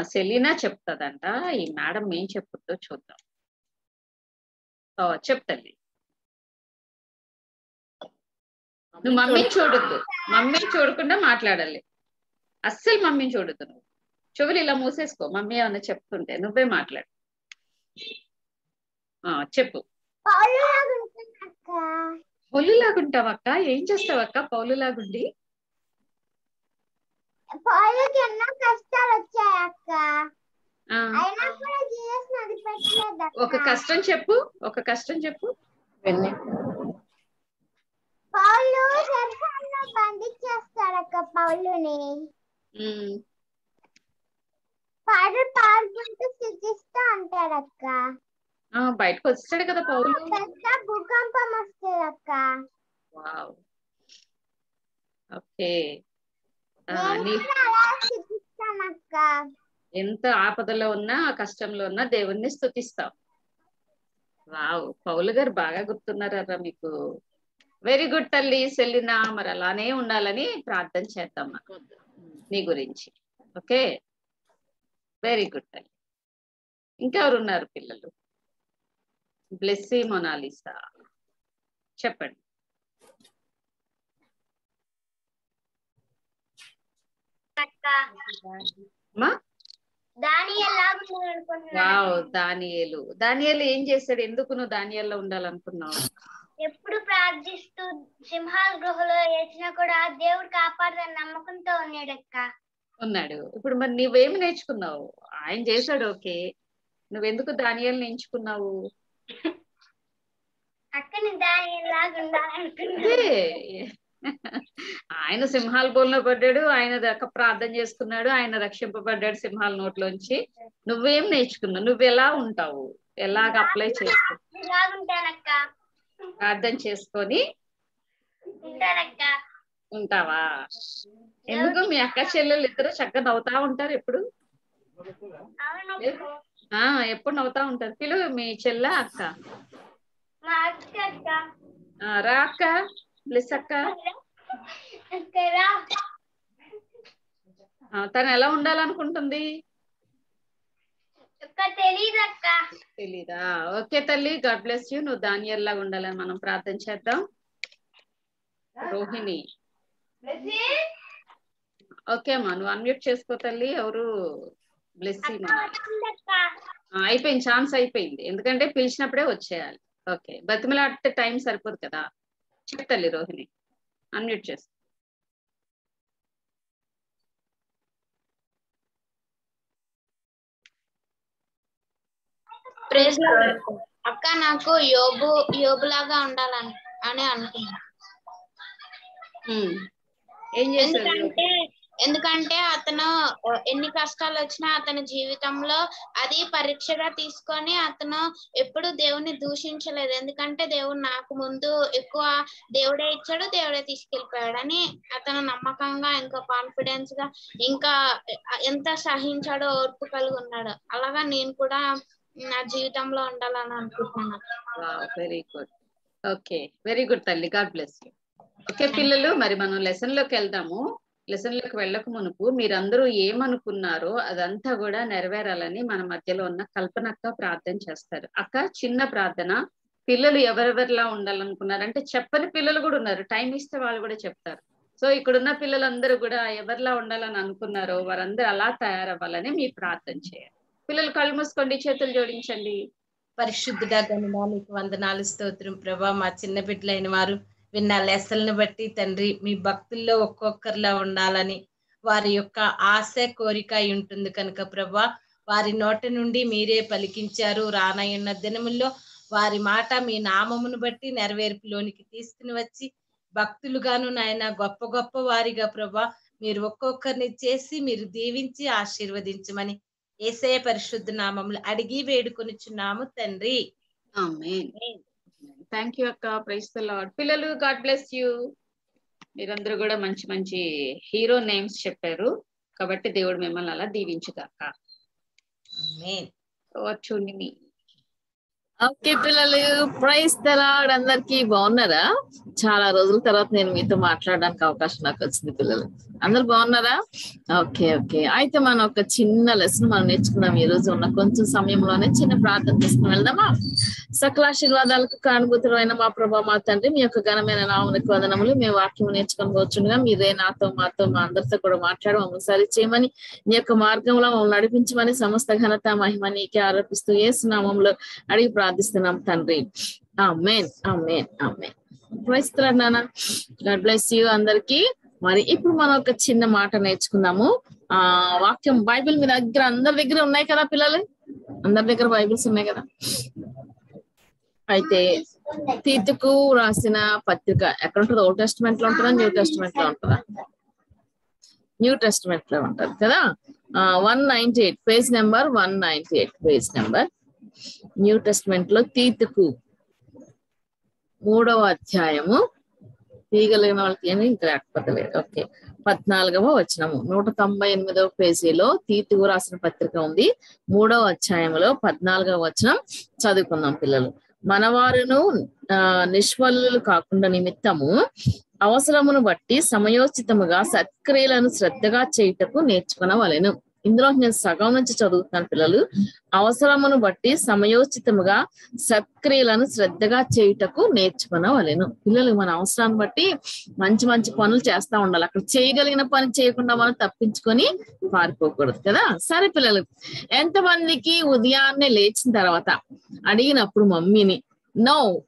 Speaker 3: సెలీనా చెప్తాదంట. ఈ మేడం ఏం చెప్పుద్దో చూద్దాం. ఓ చెప్తల్లి నువ్వు మమ్మీని చూడొద్దు. మమ్మీని చూడకుండా మాట్లాడాలి. అస్సలు మమ్మీని చూడొద్దు నువ్వు. చెవులు ఇలా మూసేసుకో. మమ్మీ ఏమన్నా చెప్తుంటే నువ్వే మాట్లాడు. ఆ చెప్పు. పౌలులాగుంటావక్క ఏం చేస్తావక్క పౌలులాగుండి?
Speaker 4: పాలకి ఎన్నో కష్టాలు వచ్చాయి అక్క
Speaker 3: ఆ,
Speaker 4: అయినా కూడా జీసస్ వదిలిపెట్టలేదు.
Speaker 3: ఒక కష్టం చెప్పు ఒక కష్టం చెప్పు.
Speaker 4: పౌలు చెరసాలలో బంధించేస్తారక్క పౌలుని. పాటలు పాడుకుంటూ స్థితిస్తూ అంటారక్క.
Speaker 3: ఆ, బయటకు వచ్చాడు కదా పౌలు.
Speaker 4: పెద్ద భూకంపం వస్తుంది అక్క
Speaker 3: ఓకే. ఎంత ఆపదలో ఉన్నా కష్టంలో ఉన్నా దేవుణ్ణి స్తుతిస్తావు వావ్ పౌలు గారు బాగా గుర్తున్నారా మీకు. వెరీ గుడ్ తల్లి సెల్లినా మరి అలానే ఉండాలని ప్రార్థన చేద్దాం నీ గురించి. ఓకే? వెరీ గుడ్ తల్లి. ఇంకెవరు ఉన్నారు పిల్లలు బ్లెస్సీ మొనాలిసా చెప్పండి
Speaker 4: అక్క
Speaker 3: మా
Speaker 4: దాని ఎలా అనుకుంటున్నాను
Speaker 3: వావ్ దానియేలు. దానియేలు ఏం చేశాడు ఎందుకు నువ్వు దానియేల్లో ఉండాలనుకున్నావు?
Speaker 4: ఎప్పుడు ప్రార్థిస్తూ సింహాల గృహలో వేసినా కూడా దేవుడు కాపాడదని నమ్మకంతో ఉన్నాడక్క.
Speaker 3: ఉన్నాడు. ఇప్పుడు మరి నువ్వేమి నేర్చుకున్నావు? ఆయన చేశాడు ఓకే. నువ్వెందుకు దానియాలను ఎంచుకున్నావు?
Speaker 4: అక్కని దాని లాగా ఉండాలనుకున్నాను
Speaker 3: అదే ఆయన సింహాల బోల్లో పడ్డాడు ఆయన దాకా ప్రార్థన చేసుకున్నాడు ఆయన రక్షింపబడ్డాడు సింహాల నోట్లోంచి. నువ్వేం నేర్చుకున్నావు? నువ్వు ఎలా ఉంటావు? ఎలాగ అప్లై చేసుకో? ప్రార్థన చేసుకొని ఉంటావా? ఎందుకు? మీ అక్క చెల్లెలు ఇద్దరు చక్కగా నవ్వుతా ఉంటారు ఎప్పుడు? ఎప్పుడు నవ్వుతా ఉంటారు? పిలువు మీ చెల్ల అక్క. రా అక్క. బ్లెస్ అక్క తను ఎలా ఉండాలనుకుంటుంది?
Speaker 15: తెలీదు
Speaker 3: ఓకే తల్లి గాడ్ బ్లెస్ యూ. నువ్వు దానియల్ లాగా ఉండాలని మనం ప్రార్థన చేద్దాం. రోహిణి. ఓకే అమ్మా నువ్వు అన్మ్యూట్ చేసుకో తల్లి. ఎవరు? బ్లెస్సీ అయిపోయింది ఛాన్స్ అయిపోయింది. ఎందుకంటే పిలిచినప్పుడే వచ్చేయాలి. ఓకే బతిమలాడితే టైం సరిపోదు కదా. చెప్పు తల్లి రోహిణి అన్మ్యూట్
Speaker 7: లార్డ్. అక్క నాకు యోబు యోబు లాగా ఉండాలని అని అనుకున్నా
Speaker 3: ఉమ్. ఏం చేశారు
Speaker 7: ఎందుకంటే అతను ఎన్ని కష్టాలు వచ్చినా అతని జీవితంలో అది పరీక్షగా తీసుకొని అతను ఎప్పుడు దేవుని దూషించలేదు. ఎందుకంటే దేవుడు నాకు ముందు ఎక్కువ దేవుడే ఇచ్చాడు దేవుడే తీసుకెళ్ళిపోయాడు అని అతను నమ్మకంగా ఇంకా కాన్ఫిడెన్స్గా ఇంకా ఎంత సహించాడో ఓర్పు కలిగి ఉన్నాడు. అలాగా నేను కూడా నా జీవితంలో ఉండాలని అనుకుంటున్నాను.
Speaker 3: Very good okay very good తల్లి. గాడ్ బ్లెస్ యూ ఓకే పిల్లలు మరి మనం లెసన్లోకి వెళ్దాము. లెసన్లోకి వెళ్ళక మునుపు మీరందరూ ఏమనుకున్నారో అదంతా కూడా నెరవేరాలని మన మధ్యలో ఉన్న కల్పనక్క ప్రార్థన చేస్తారు. అక్క చిన్న ప్రార్థన. పిల్లలు ఎవరెవరిలా ఉండాలనుకున్నారంటే చెప్పని పిల్లలు కూడా ఉన్నారు. టైం ఇస్తే వాళ్ళు కూడా చెప్తారు. సో ఇక్కడున్న పిల్లలందరూ కూడా ఎవరిలా ఉండాలని అనుకున్నారో వారందరూ అలా తయారవ్వాలని మీరు ప్రార్థన చేయాలి. పిల్లలు కళ్ళు మూసుకోండి చేతులు జోడించండి.
Speaker 17: పరిశుద్ధుడా గనుడా నీకు వందనాలు స్తోత్రం. ప్రభా మా చిన్న బిడ్డలైన వారు విన్న లెసల్ని బట్టి తండ్రి మీ భక్తుల్లో ఒక్కొక్కరిలా ఉండాలని వారి యొక్క ఆశ కోరిక ఉంటుంది కనుక ప్రభా వారి నోటి నుండి మీరే పలికించారు. రానయ్యున్న దినముల్లో వారి మాట మీ నామమును బట్టి నెరవేర్పులోనికి తీసుకుని వచ్చి భక్తులుగాను నాయన గొప్ప గొప్ప వారిగా ప్రభా మీరు ఒక్కొక్కరిని చేసి మీరు దీవించి ఆశీర్వదించమని ఏసయ పరిశుద్ధ నామములు అడిగి వేడుకొనిచున్నాము తండ్రి.
Speaker 3: థ్యాంక్ యూ అక్క. ప్రైస్ ద లార్డ్ పిల్లలు గాడ్ బ్లెస్ యూ మీరందరూ కూడా మంచి మంచి హీరో నేమ్స్ చెప్పారు. కాబట్టి దేవుడు మిమ్మల్ని అలా దీవించుగాక చూడండి
Speaker 6: ఓకే పిల్లలు ప్రైస్ తెలాడ్ అందరికి బాగున్నారా? చాలా రోజుల తర్వాత నేను మీతో మాట్లాడడానికి అవకాశం నాకు వచ్చింది పిల్లలు. అందరు బాగున్నారా? Okay okay. అయితే మనం ఒక చిన్న లెసన్ మనం నేర్చుకుందాం. ఈ రోజు ఉన్న కొంచెం సమయంలోనే చిన్న ప్రార్థన తీసుకుని వెళ్దామా? సకలాశీర్వాదాలకు కానుభూతులైన మా ప్రభా మా తండ్రి మీ యొక్క ఘనమైన నామునికి వదనములు. మేము వాక్యం నేర్చుకొని వచ్చుండగా మీరే నాతో మాతో మా అందరితో కూడా మాట్లాడి మమ్మల్ని సరి చేయమని నీ యొక్క మార్గంలో మమ్మల్ని నడిపించమని సమస్త ఘనత మహిమ నీకే ఆరోపిస్తూ ఏసు నామంలో అడిగి ప్రార్థిస్తున్నాం తండ్రి. ఆమెన్ ఆమెన్ ఆమెన్ ప్రైస్తున్నాడు నాన్న. గాడ్ బ్లెస్ యూ అందరికీ. మరి ఇప్పుడు మనం ఒక చిన్న మాట నేర్చుకుందాము. ఆ వాక్యం బైబిల్ మీ దగ్గర అందరి దగ్గర ఉన్నాయి కదా పిల్లలు? అందరి దగ్గర బైబిల్స్ ఉన్నాయి కదా? అయితే తీతుకు రాసిన పత్రిక ఎక్కడ ఉంటుంది ఓల్డ్ టెస్ట్మెంట్లో ఉంటుందా? న్యూ టెస్ట్మెంట్లో ఉంటుందా? న్యూ టెస్ట్మెంట్లో ఉంటది కదా? One ninety eight page number one ninety eight page number. New టెస్ట్మెంట్లో తీతుకు మూడవ అధ్యాయము. తీయగలిగిన వాళ్ళకి ఏమి ఇంకా లేకపోతే లేదు. ఓకే. పద్నాలుగవ వచనము. నూట తొంభై ఎనిమిదవ పేజీలో తీతుకు రాసిన పత్రిక ఉంది. మూడవ అధ్యాయంలో పద్నాలుగవ వచనం చదువుకుందాం పిల్లలు. మనవారును నిష్ఫలు కాకుండా నిమిత్తము అవసరమును బట్టి సమయోచితముగా సత్క్రియలను శ్రద్ధగా చేయుటకు నేర్చుకునవలెను. ఇందులో నేను సగం నుంచి చదువుతున్నాను పిల్లలు. అవసరమును బట్టి సమయోచితముగా సత్క్రియలను శ్రద్ధగా చేయుటకు నేర్చుకునవలెను. పిల్లలు మన అవసరాన్ని బట్టి మంచి మంచి పనులు చేస్తా ఉండాలి. అక్కడ చేయగలిగిన పని చేయకుండా మనం తప్పించుకొని పారిపోకూడదు కదా? సరే పిల్లలు ఎంతమందికి ఉదయాన్నే లేచిన తర్వాత అడిగినప్పుడు మమ్మీని నో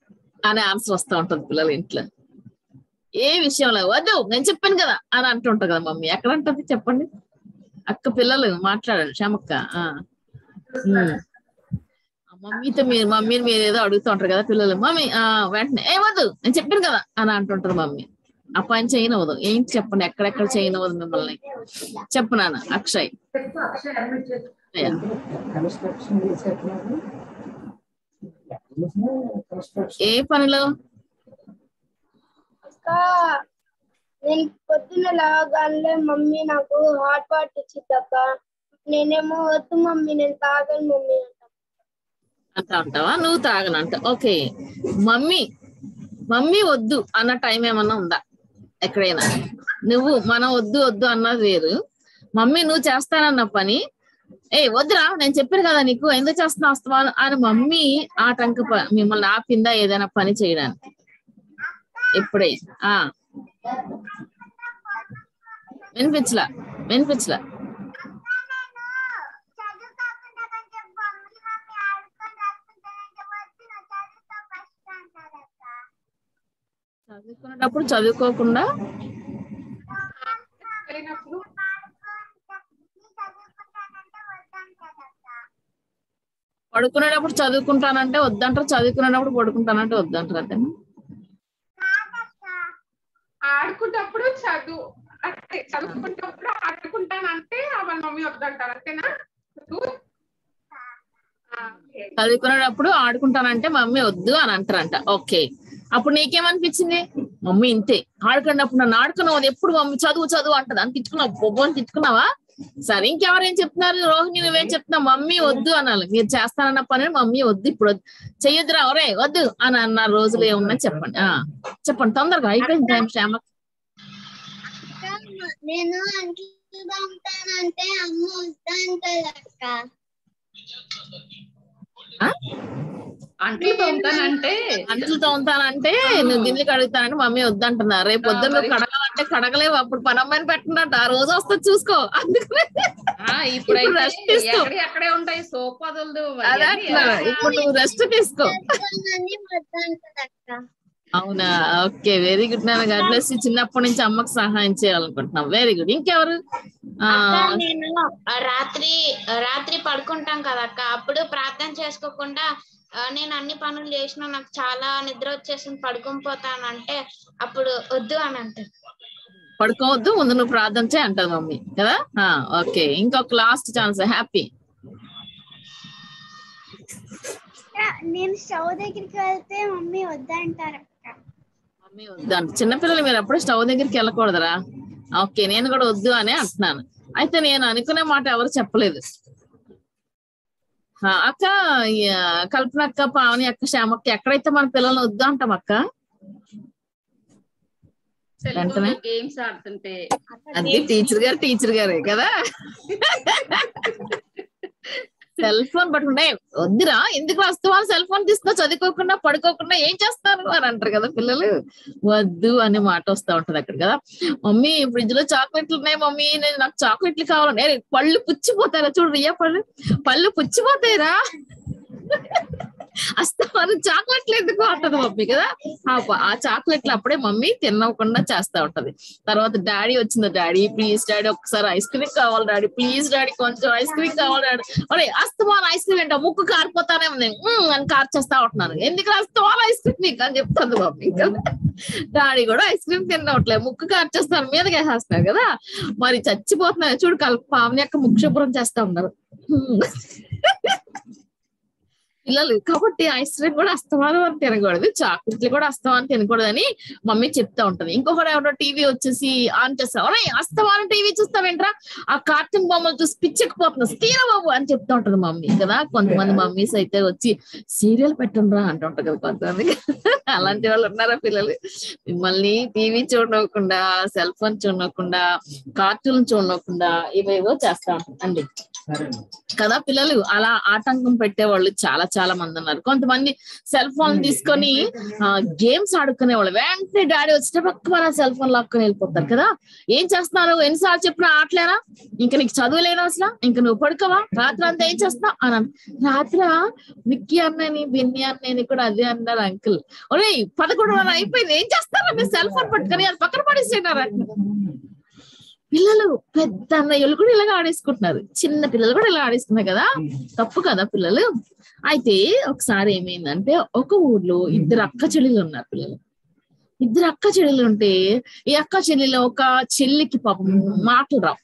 Speaker 6: అనే ఆన్సర్ వస్తూ ఉంటుంది పిల్లల ఇంట్లో. ఏ విషయంలో? వద్దు నేను చెప్పాను కదా అని అంటుంటా కదా మమ్మీ. ఎక్కడ ఉంటుంది చెప్పండి. అక్క పిల్లలు మాట్లాడాలి క్షమక్క ఆ. ఉమ్. ఆ మమ్మీతో మీరు మమ్మీని మీరు ఏదో అడుగుతూ ఉంటారు కదా పిల్లలు. మమ్మీ ఆ వెంటనే ఏ వద్దు నేను చెప్పాను కదా అని అంటుంటారు మమ్మీ. ఆ పని చేయనవదు ఏంటి చెప్పండి? ఎక్కడెక్కడ చేయనవదు మిమ్మల్ని? చెప్పు నాన్న అక్షయ్. ఏ పనిలో?
Speaker 15: నేను పొద్దున్న లాగానే మమ్మీ నాకు హాట్ వాటర్ ఇచ్చిద్దక్క. నేనేమో వద్దు మమ్మీ నేను తాగను మమ్మీ
Speaker 6: అంట. అంటావా? నువ్వు తాగనంట ఓకే. మమ్మీ మమ్మీ వద్దు అన్న టైం ఏమన్నా ఉందా? ఎక్కడైనా. నువ్వు మనం వద్దు వద్దు అన్నది వేరు. మమ్మీ నువ్వు చేస్తానన్న పని. ఏ వద్దురా నేను చెప్పాను కదా నీకు. ఎందుకు చేస్తున్నా వస్తావా అని మమ్మీ ఆటంక మిమ్మల్ని ఆపిందా ఏదైనా పని చేయడానికి? ఎప్పుడే ఆ. వినిపించలా వినిపించలా. చదువుకునేటప్పుడు చదువుకోకుండా పడుకునేటప్పుడు చదువుకుంటానంటే వద్దంటారు చదువుకునేటప్పుడు పడుకుంటానంటే వద్దంటారు అంతేనా?
Speaker 14: ఆడుకుంటప్పుడు చదువు. అంటే చదువుకున్నప్పుడు ఆడుకుంటానంటే వాళ్ళ మమ్మీ వద్దంటారు అంతేనా?
Speaker 6: చదువుకునేటప్పుడు ఆడుకుంటానంటే మమ్మీ వద్దు అని అంటారంట. ఓకే. అప్పుడు నీకేమనిపించింది? మమ్మీ ఇంతే. ఆడుకున్నప్పుడు నన్ను ఆడుకున్నావు ఎప్పుడు మమ్మీ చదువు చదువు అంటది? అని తిట్టుకున్నావు బొబ్బని తిట్టుకున్నావా? సరే ఇంకెవరేం చెప్తున్నారు? రోహిణి నువ్వేం చెప్తున్నావు? మమ్మీ వద్దు అనాలి. మీరు చేస్తానన్న పని మమ్మీ వద్దు. ఇప్పుడు. చెయ్యొద్దురా. ఒరే వద్దు అని అన్న రోజులు ఏమున్నా చెప్పండి. ఆ చెప్పండి. తొందరగా అయిపోయింది టైం శ్యామ.
Speaker 4: నేను అమ్మ
Speaker 6: ఆ?
Speaker 18: అంట్లు తోముతానంటే
Speaker 6: అంట్లు తోముతానంటే నువ్వు గిన్నెలు కడుగుతానంటే మమ్మీ వద్దంటున్నా. రేపు పొద్దున్న నువ్వు కడగాలంటే కడగలేవు. అప్పుడు పని అమ్మాయిని పెట్టినట్టు. ఆ రోజు వస్తుంది చూసుకో. అందుకనే ఇప్పుడు rest తీసుకో.
Speaker 18: ఎక్కడే ఎక్కడే ఉంటాయి సోప్ వదలదు
Speaker 6: అదే అంటున్నా. ఇప్పుడు నువ్వు రెస్ట్ తీసుకో. అవునా? ఓకే. వెరీ గుడ్ నాన్న. గాడ్ బ్లెస్ చిన్నప్పటి నుంచి అమ్మకు సహాయం చేయాలనుకుంటున్నాం వెరీ గుడ్ ఇంకెవరు? ఆ,
Speaker 7: అక్క నేను ఆ, రాత్రి రాత్రి పడుకుంటాం కదా అక్క. అప్పుడు ప్రార్థన చేసుకోకుండా నేను అన్ని పనులు చేసినా నాకు చాలా నిద్ర వచ్చేసింది పడుకొని పోతాను అంటే అప్పుడు వద్దు అని అంటారు.
Speaker 6: పడుకోవద్దు ముందు నువ్వు ప్రార్థన చేయి అంటది మమ్మీ కదా? ఆ, ఓకే. ఇంకొక లాస్ట్ ఛాన్స్ హ్యాపీ
Speaker 4: నేను స్టవ్ దగ్గరికి వెళ్తే మమ్మీ వద్దంటారు
Speaker 6: మమ్మీ అంట చిన్నపిల్లలు మీరు అప్పుడు స్టవ్ దగ్గరికి వెళ్ళకూడదురా. ఓకే నేను కూడా వద్దు అనే అంటున్నాను. అయితే నేను అనుకునే మాట ఎవరు చెప్పలేదు. అక్క కల్పన అక్క పావని అక్క శ్యామక్క ఎక్కడైతే మన పిల్లల్ని వద్దు అంటాం అక్క?
Speaker 18: గేమ్స్ ఆడుతుంటే.
Speaker 6: అది టీచర్ గారు టీచర్ గారే కదా? సెల్ ఫోన్ పట్టుకుంటే వద్దురా ఎందుకు వస్తావా సెల్ ఫోన్ తీసుకున్నా చదువుకోకుండా పడుకోకుండా ఏం చేస్తారు? అని అంటారు కదా పిల్లలు. వద్దు అనే మాట వస్తా ఉంటది అక్కడ కదా. మమ్మీ ఫ్రిడ్జ్లో చాక్లెట్లు ఉన్నాయి మమ్మీ నేను నాకు చాక్లెట్లు కావాలంటే పళ్ళు పుచ్చిపోతారా చూడు రియా పళ్ళు. పళ్ళు పుచ్చిపోతాయిరా. అస్తమానం చాక్లెట్లు ఎందుకు అంటది మమ్మీ కదా? ఆ చాక్లెట్లు అప్పుడే మమ్మీ తినకుండా చేస్తా ఉంటది. తర్వాత డాడీ వచ్చింది డాడీ ప్లీజ్ డాడీ ఒకసారి ఐస్ క్రీమ్ కావాలి డాడీ ప్లీజ్ డాడీ కొంచెం ఐస్ క్రీమ్ కావాలి డాడీ. అరే అస్తమాన్ ఐస్ క్రీమ్ ఏంటో ముక్కు కారిపోతానే ఉంది. అని కార్చేస్తా ఉంటున్నాను. ఎందుకు అస్తమానం ఐస్ క్రీమ్ నీకు? అని చెప్తుంది మమ్మీ. డాడీ కూడా ఐస్ క్రీమ్ తినవట్లేదు ముక్కు కార్చేస్తాను మీదకి వేసేస్తున్నారు కదా? మరి చచ్చిపోతున్నాయి చూడు కల్ప పావని యొక్క ముక్కు శుభ్రం చేస్తా ఉన్నారు. పిల్లలు కాబట్టి ఐస్ క్రీమ్ కూడా అస్తమానం అని తినకూడదు. చాక్లెట్లు కూడా అస్తమానం తినకూడదని మమ్మీ చెప్తా ఉంటది. ఇంకొకటి ఎవరో టీవీ వచ్చేసి ఆన్ చేస్తా. "ఒరేయ్, అస్తమానం టీవీ చూస్తావేంట్రా ఆ కార్టూన్ బొమ్మలు చూసి పిచ్చెక్కిపోతున్నా తీర బాబు అని చెప్తా ఉంటది మమ్మీ కదా. కొంతమంది మమ్మీస్ అయితే వచ్చి సీరియల్ పెట్టండిరా అంటుంటారు కదా కొంతమంది. అలాంటి వాళ్ళు ఉన్నారా పిల్లలు? మిమ్మల్ని టీవీ చూడకుండా సెల్ ఫోన్ చూడకుండా కార్టూన్ చూడకుండా ఇవేవో చేస్తా అండి. కదా పిల్లలు? అలా ఆటంకం పెట్టే వాళ్ళు చాలా చాలా మంది ఉన్నారు. కొంతమంది సెల్ ఫోన్ తీసుకొని గేమ్స్ ఆడుకునే వాళ్ళు వెంటనే డాడీ వచ్చిన పక్క మన సెల్ ఫోన్ లాక్కొని వెళ్ళిపోతారు కదా? ఏం చేస్తున్నారు? ఎన్నిసార్లు చెప్పినా ఆటలేనా ఇంకా నీకు చదువులేనా అసలు. ఇంకా నువ్వు పడుకోవా? రాత్రి అంతా ఏం చేస్తున్నావు? అని అన్- రాత్ర విక్కీ అన్నని బిన్ని అన్నని కూడా అదే అన్నారు అంకుల్. ఒరే పదకొండు అయిపోయింది. ఏం చేస్తారా మీరు సెల్ ఫోన్ పట్టుకొని? అది పక్కన పడేసేనారా పిల్లలు పెద్ద అన్నయ్యలు కూడా ఇలాగ ఆడేసుకుంటున్నారు. చిన్న పిల్లలు కూడా ఇలా ఆడేసుకున్నారు కదా. తప్పు కదా పిల్లలు. అయితే ఒకసారి ఏమైందంటే ఒక ఊర్లో ఇద్దరు అక్క చెల్లెలు ఉన్నారు పిల్లలు. ఇద్దరు అక్క చెల్లెలు ఉంటే ఈ అక్క చెల్లెలు ఒక చెల్లికి పాపం మాటలు రావు.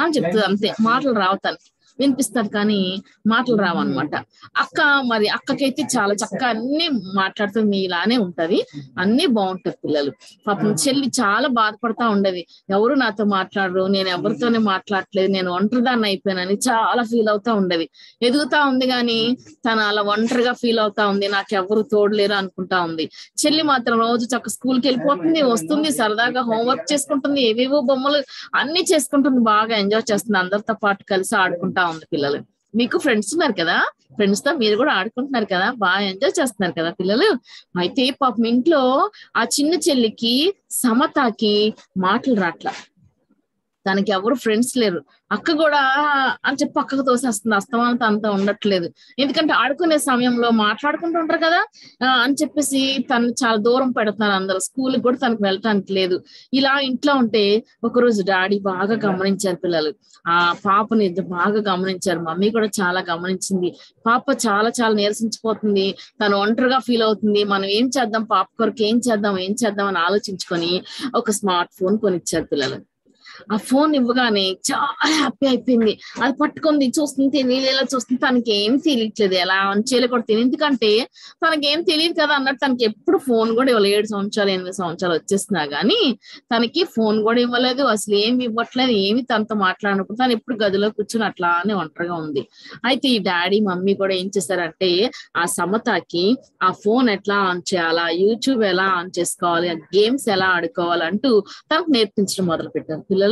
Speaker 6: అని చెప్తుంది అంతే. మాటలు రావు తనకి. వినిపిస్తారు కానీ మాటలు రావన్నమాట. అక్క మరి అక్కకైతే చాలా చక్కగా అన్ని మాట్లాడుతుంది మీలానే ఉంటది. అన్ని బాగుంటది పిల్లలు. పాపం చెల్లి చాలా బాధపడతా ఉండేది. ఎవరు నాతో మాట్లాడరు నేను ఎవరితోనే మాట్లాడట్లేదు నేను ఒంటరిదాన్ని అయిపోయానని చాలా ఫీల్ అవుతా ఉండేది. ఎదుగుతా ఉంది కానీ తను అలా ఒంటరిగా ఫీల్ అవుతా ఉంది నాకు ఎవరు తోడలేరు అనుకుంటా ఉంది. చెల్లి మాత్రం రోజు చక్క స్కూల్కి వెళ్ళిపోతుంది వస్తుంది సరదాగా హోంవర్క్ చేసుకుంటుంది ఏవేవో బొమ్మలు అన్ని చేసుకుంటుంది బాగా ఎంజాయ్ చేస్తుంది. అందరితో పాటు కలిసి ఆడుకుంటా ఉంది పిల్లలు. మీకు ఫ్రెండ్స్ ఉన్నారు కదా? ఫ్రెండ్స్తో మీరు కూడా ఆడుకుంటున్నారు కదా? బాగా ఎంజాయ్ చేస్తున్నారు కదా పిల్లలు? అయితే పాపం ఇంట్లో ఆ చిన్న చెల్లికి సమతకి మాటలు రాట్లా. తనకి ఎవరు ఫ్రెండ్స్ లేరు. అక్క కూడా అని చెప్పి పక్కకు తోసేస్తుంది. అస్తమానత అంత ఉండట్లేదు. ఎందుకంటే ఆడుకునే సమయంలో మాట్లాడుకుంటూ ఉంటారు కదా అని చెప్పేసి తను చాలా దూరం పెడుతున్నారు అందరూ. స్కూల్కి కూడా తనకు వెళ్ళటానికి లేదు. ఇలా ఇంట్లో ఉంటే ఒకరోజు డాడీ బాగా గమనించారు పిల్లలు. ఆ పాపని ఇద్దరు బాగా గమనించారు. మమ్మీ కూడా చాలా గమనించింది. పాప చాలా చాలా నీరసించిపోతుంది. తను ఒంటరిగా ఫీల్ అవుతుంది. మనం ఏం చేద్దాం? పాప కొరకు ఏం చేద్దాం? ఏం చేద్దాం? అని ఆలోచించుకొని ఒక స్మార్ట్ ఫోన్ కొనిచ్చారు పిల్లలు. ఆ ఫోన్ ఇవ్వగానే చాలా హ్యాపీ అయిపోయింది. అది పట్టుకుంది చూస్తుంది తెలియలేలా చూస్తుంది. తనకి ఏం తెలియట్లేదు. ఎలా ఆన్ చేయాలో కూడా తెలియదు. ఎందుకంటే తనకి ఏం తెలియదు కదా అన్నట్టు తనకి ఎప్పుడు ఫోన్ కూడా ఇవ్వలేదు. ఏడు సంవత్సరాలు ఎనిమిది సంవత్సరాలు వచ్చేసినా గానీ తనకి ఫోన్ కూడా ఇవ్వలేదు. అసలు ఏమి ఇవ్వట్లేదు. ఏమి తనతో మాట్లాడినప్పుడు తను ఎప్పుడు గదిలో కూర్చుని అట్లానే ఒంటరిగా ఉంది. అయితే ఈ డాడీ మమ్మీ కూడా ఏం చేశారంటే ఆ సమతకి ఆ ఫోన్ ఎట్లా ఆన్ చేయాలా? యూట్యూబ్ ఎలా ఆన్ చేసుకోవాలి? గేమ్స్ ఎలా ఆడుకోవాలంటూ తనకు నేర్పించడం మొదలు పెట్టారు పిల్లలు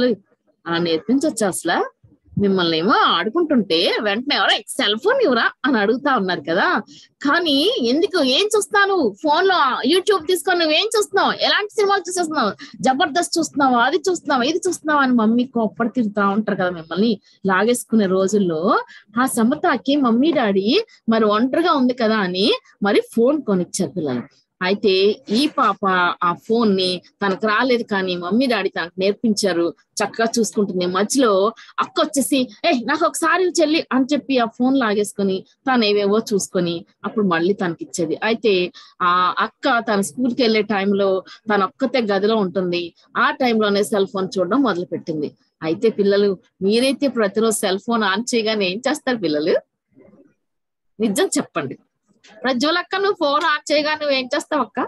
Speaker 6: అలా నేర్పించవచ్చు అసలు? మిమ్మల్ని ఏమో ఆడుకుంటుంటే వెంటనే ఎవరో సెల్ ఫోన్ ఇవ్వరా? అని అడుగుతా ఉన్నారు కదా. కానీ ఎందుకు? ఏం చూస్తాను ఫోన్లో యూట్యూబ్ తీసుకొని నువ్వేం చూస్తున్నావు? ఎలాంటి సినిమాలు చూసేస్తున్నావు? జబర్దస్త్ చూస్తున్నావు? అది చూస్తున్నావు? ఇది చూస్తున్నావు? అని మమ్మీ కోప్పడి తిరుగుతా ఉంటారు కదా మిమ్మల్ని. లాగేసుకునే రోజుల్లో ఆ సమతకి మమ్మీ డాడీ మరి ఒంటరిగా ఉంది కదా అని మరి ఫోన్ కొనిచ్చారు పిల్లలు. అయితే ఈ పాప ఆ ఫోన్ని తనకు రాలేదు కానీ మమ్మీ డాడీ తనకు నేర్పించారు. చక్కగా చూసుకుంటుంది. మధ్యలో అక్క వచ్చేసి ఏ నాకు ఒకసారి చెల్లి అని చెప్పి ఆ ఫోన్ లాగేసుకొని తను ఏవేవో చూసుకొని అప్పుడు మళ్ళీ తనకి ఇచ్చేది. అయితే ఆ అక్క తన స్కూల్కి వెళ్ళే టైంలో తన ఒక్కతే గదిలో ఉంటుంది. ఆ టైంలోనే సెల్ ఫోన్ చూడడం మొదలు పెట్టింది అయితే పిల్లలు మీరైతే ప్రతిరోజు సెల్ ఫోన్ ఆన్ చేయగానే ఏం చేస్తారు పిల్లలు? నిజం చెప్పండి. ప్రజ్వల్ అక్క నువ్వు ఫోన్ ఆన్ చేయగా నువ్వు ఏం చేస్తావు అక్క?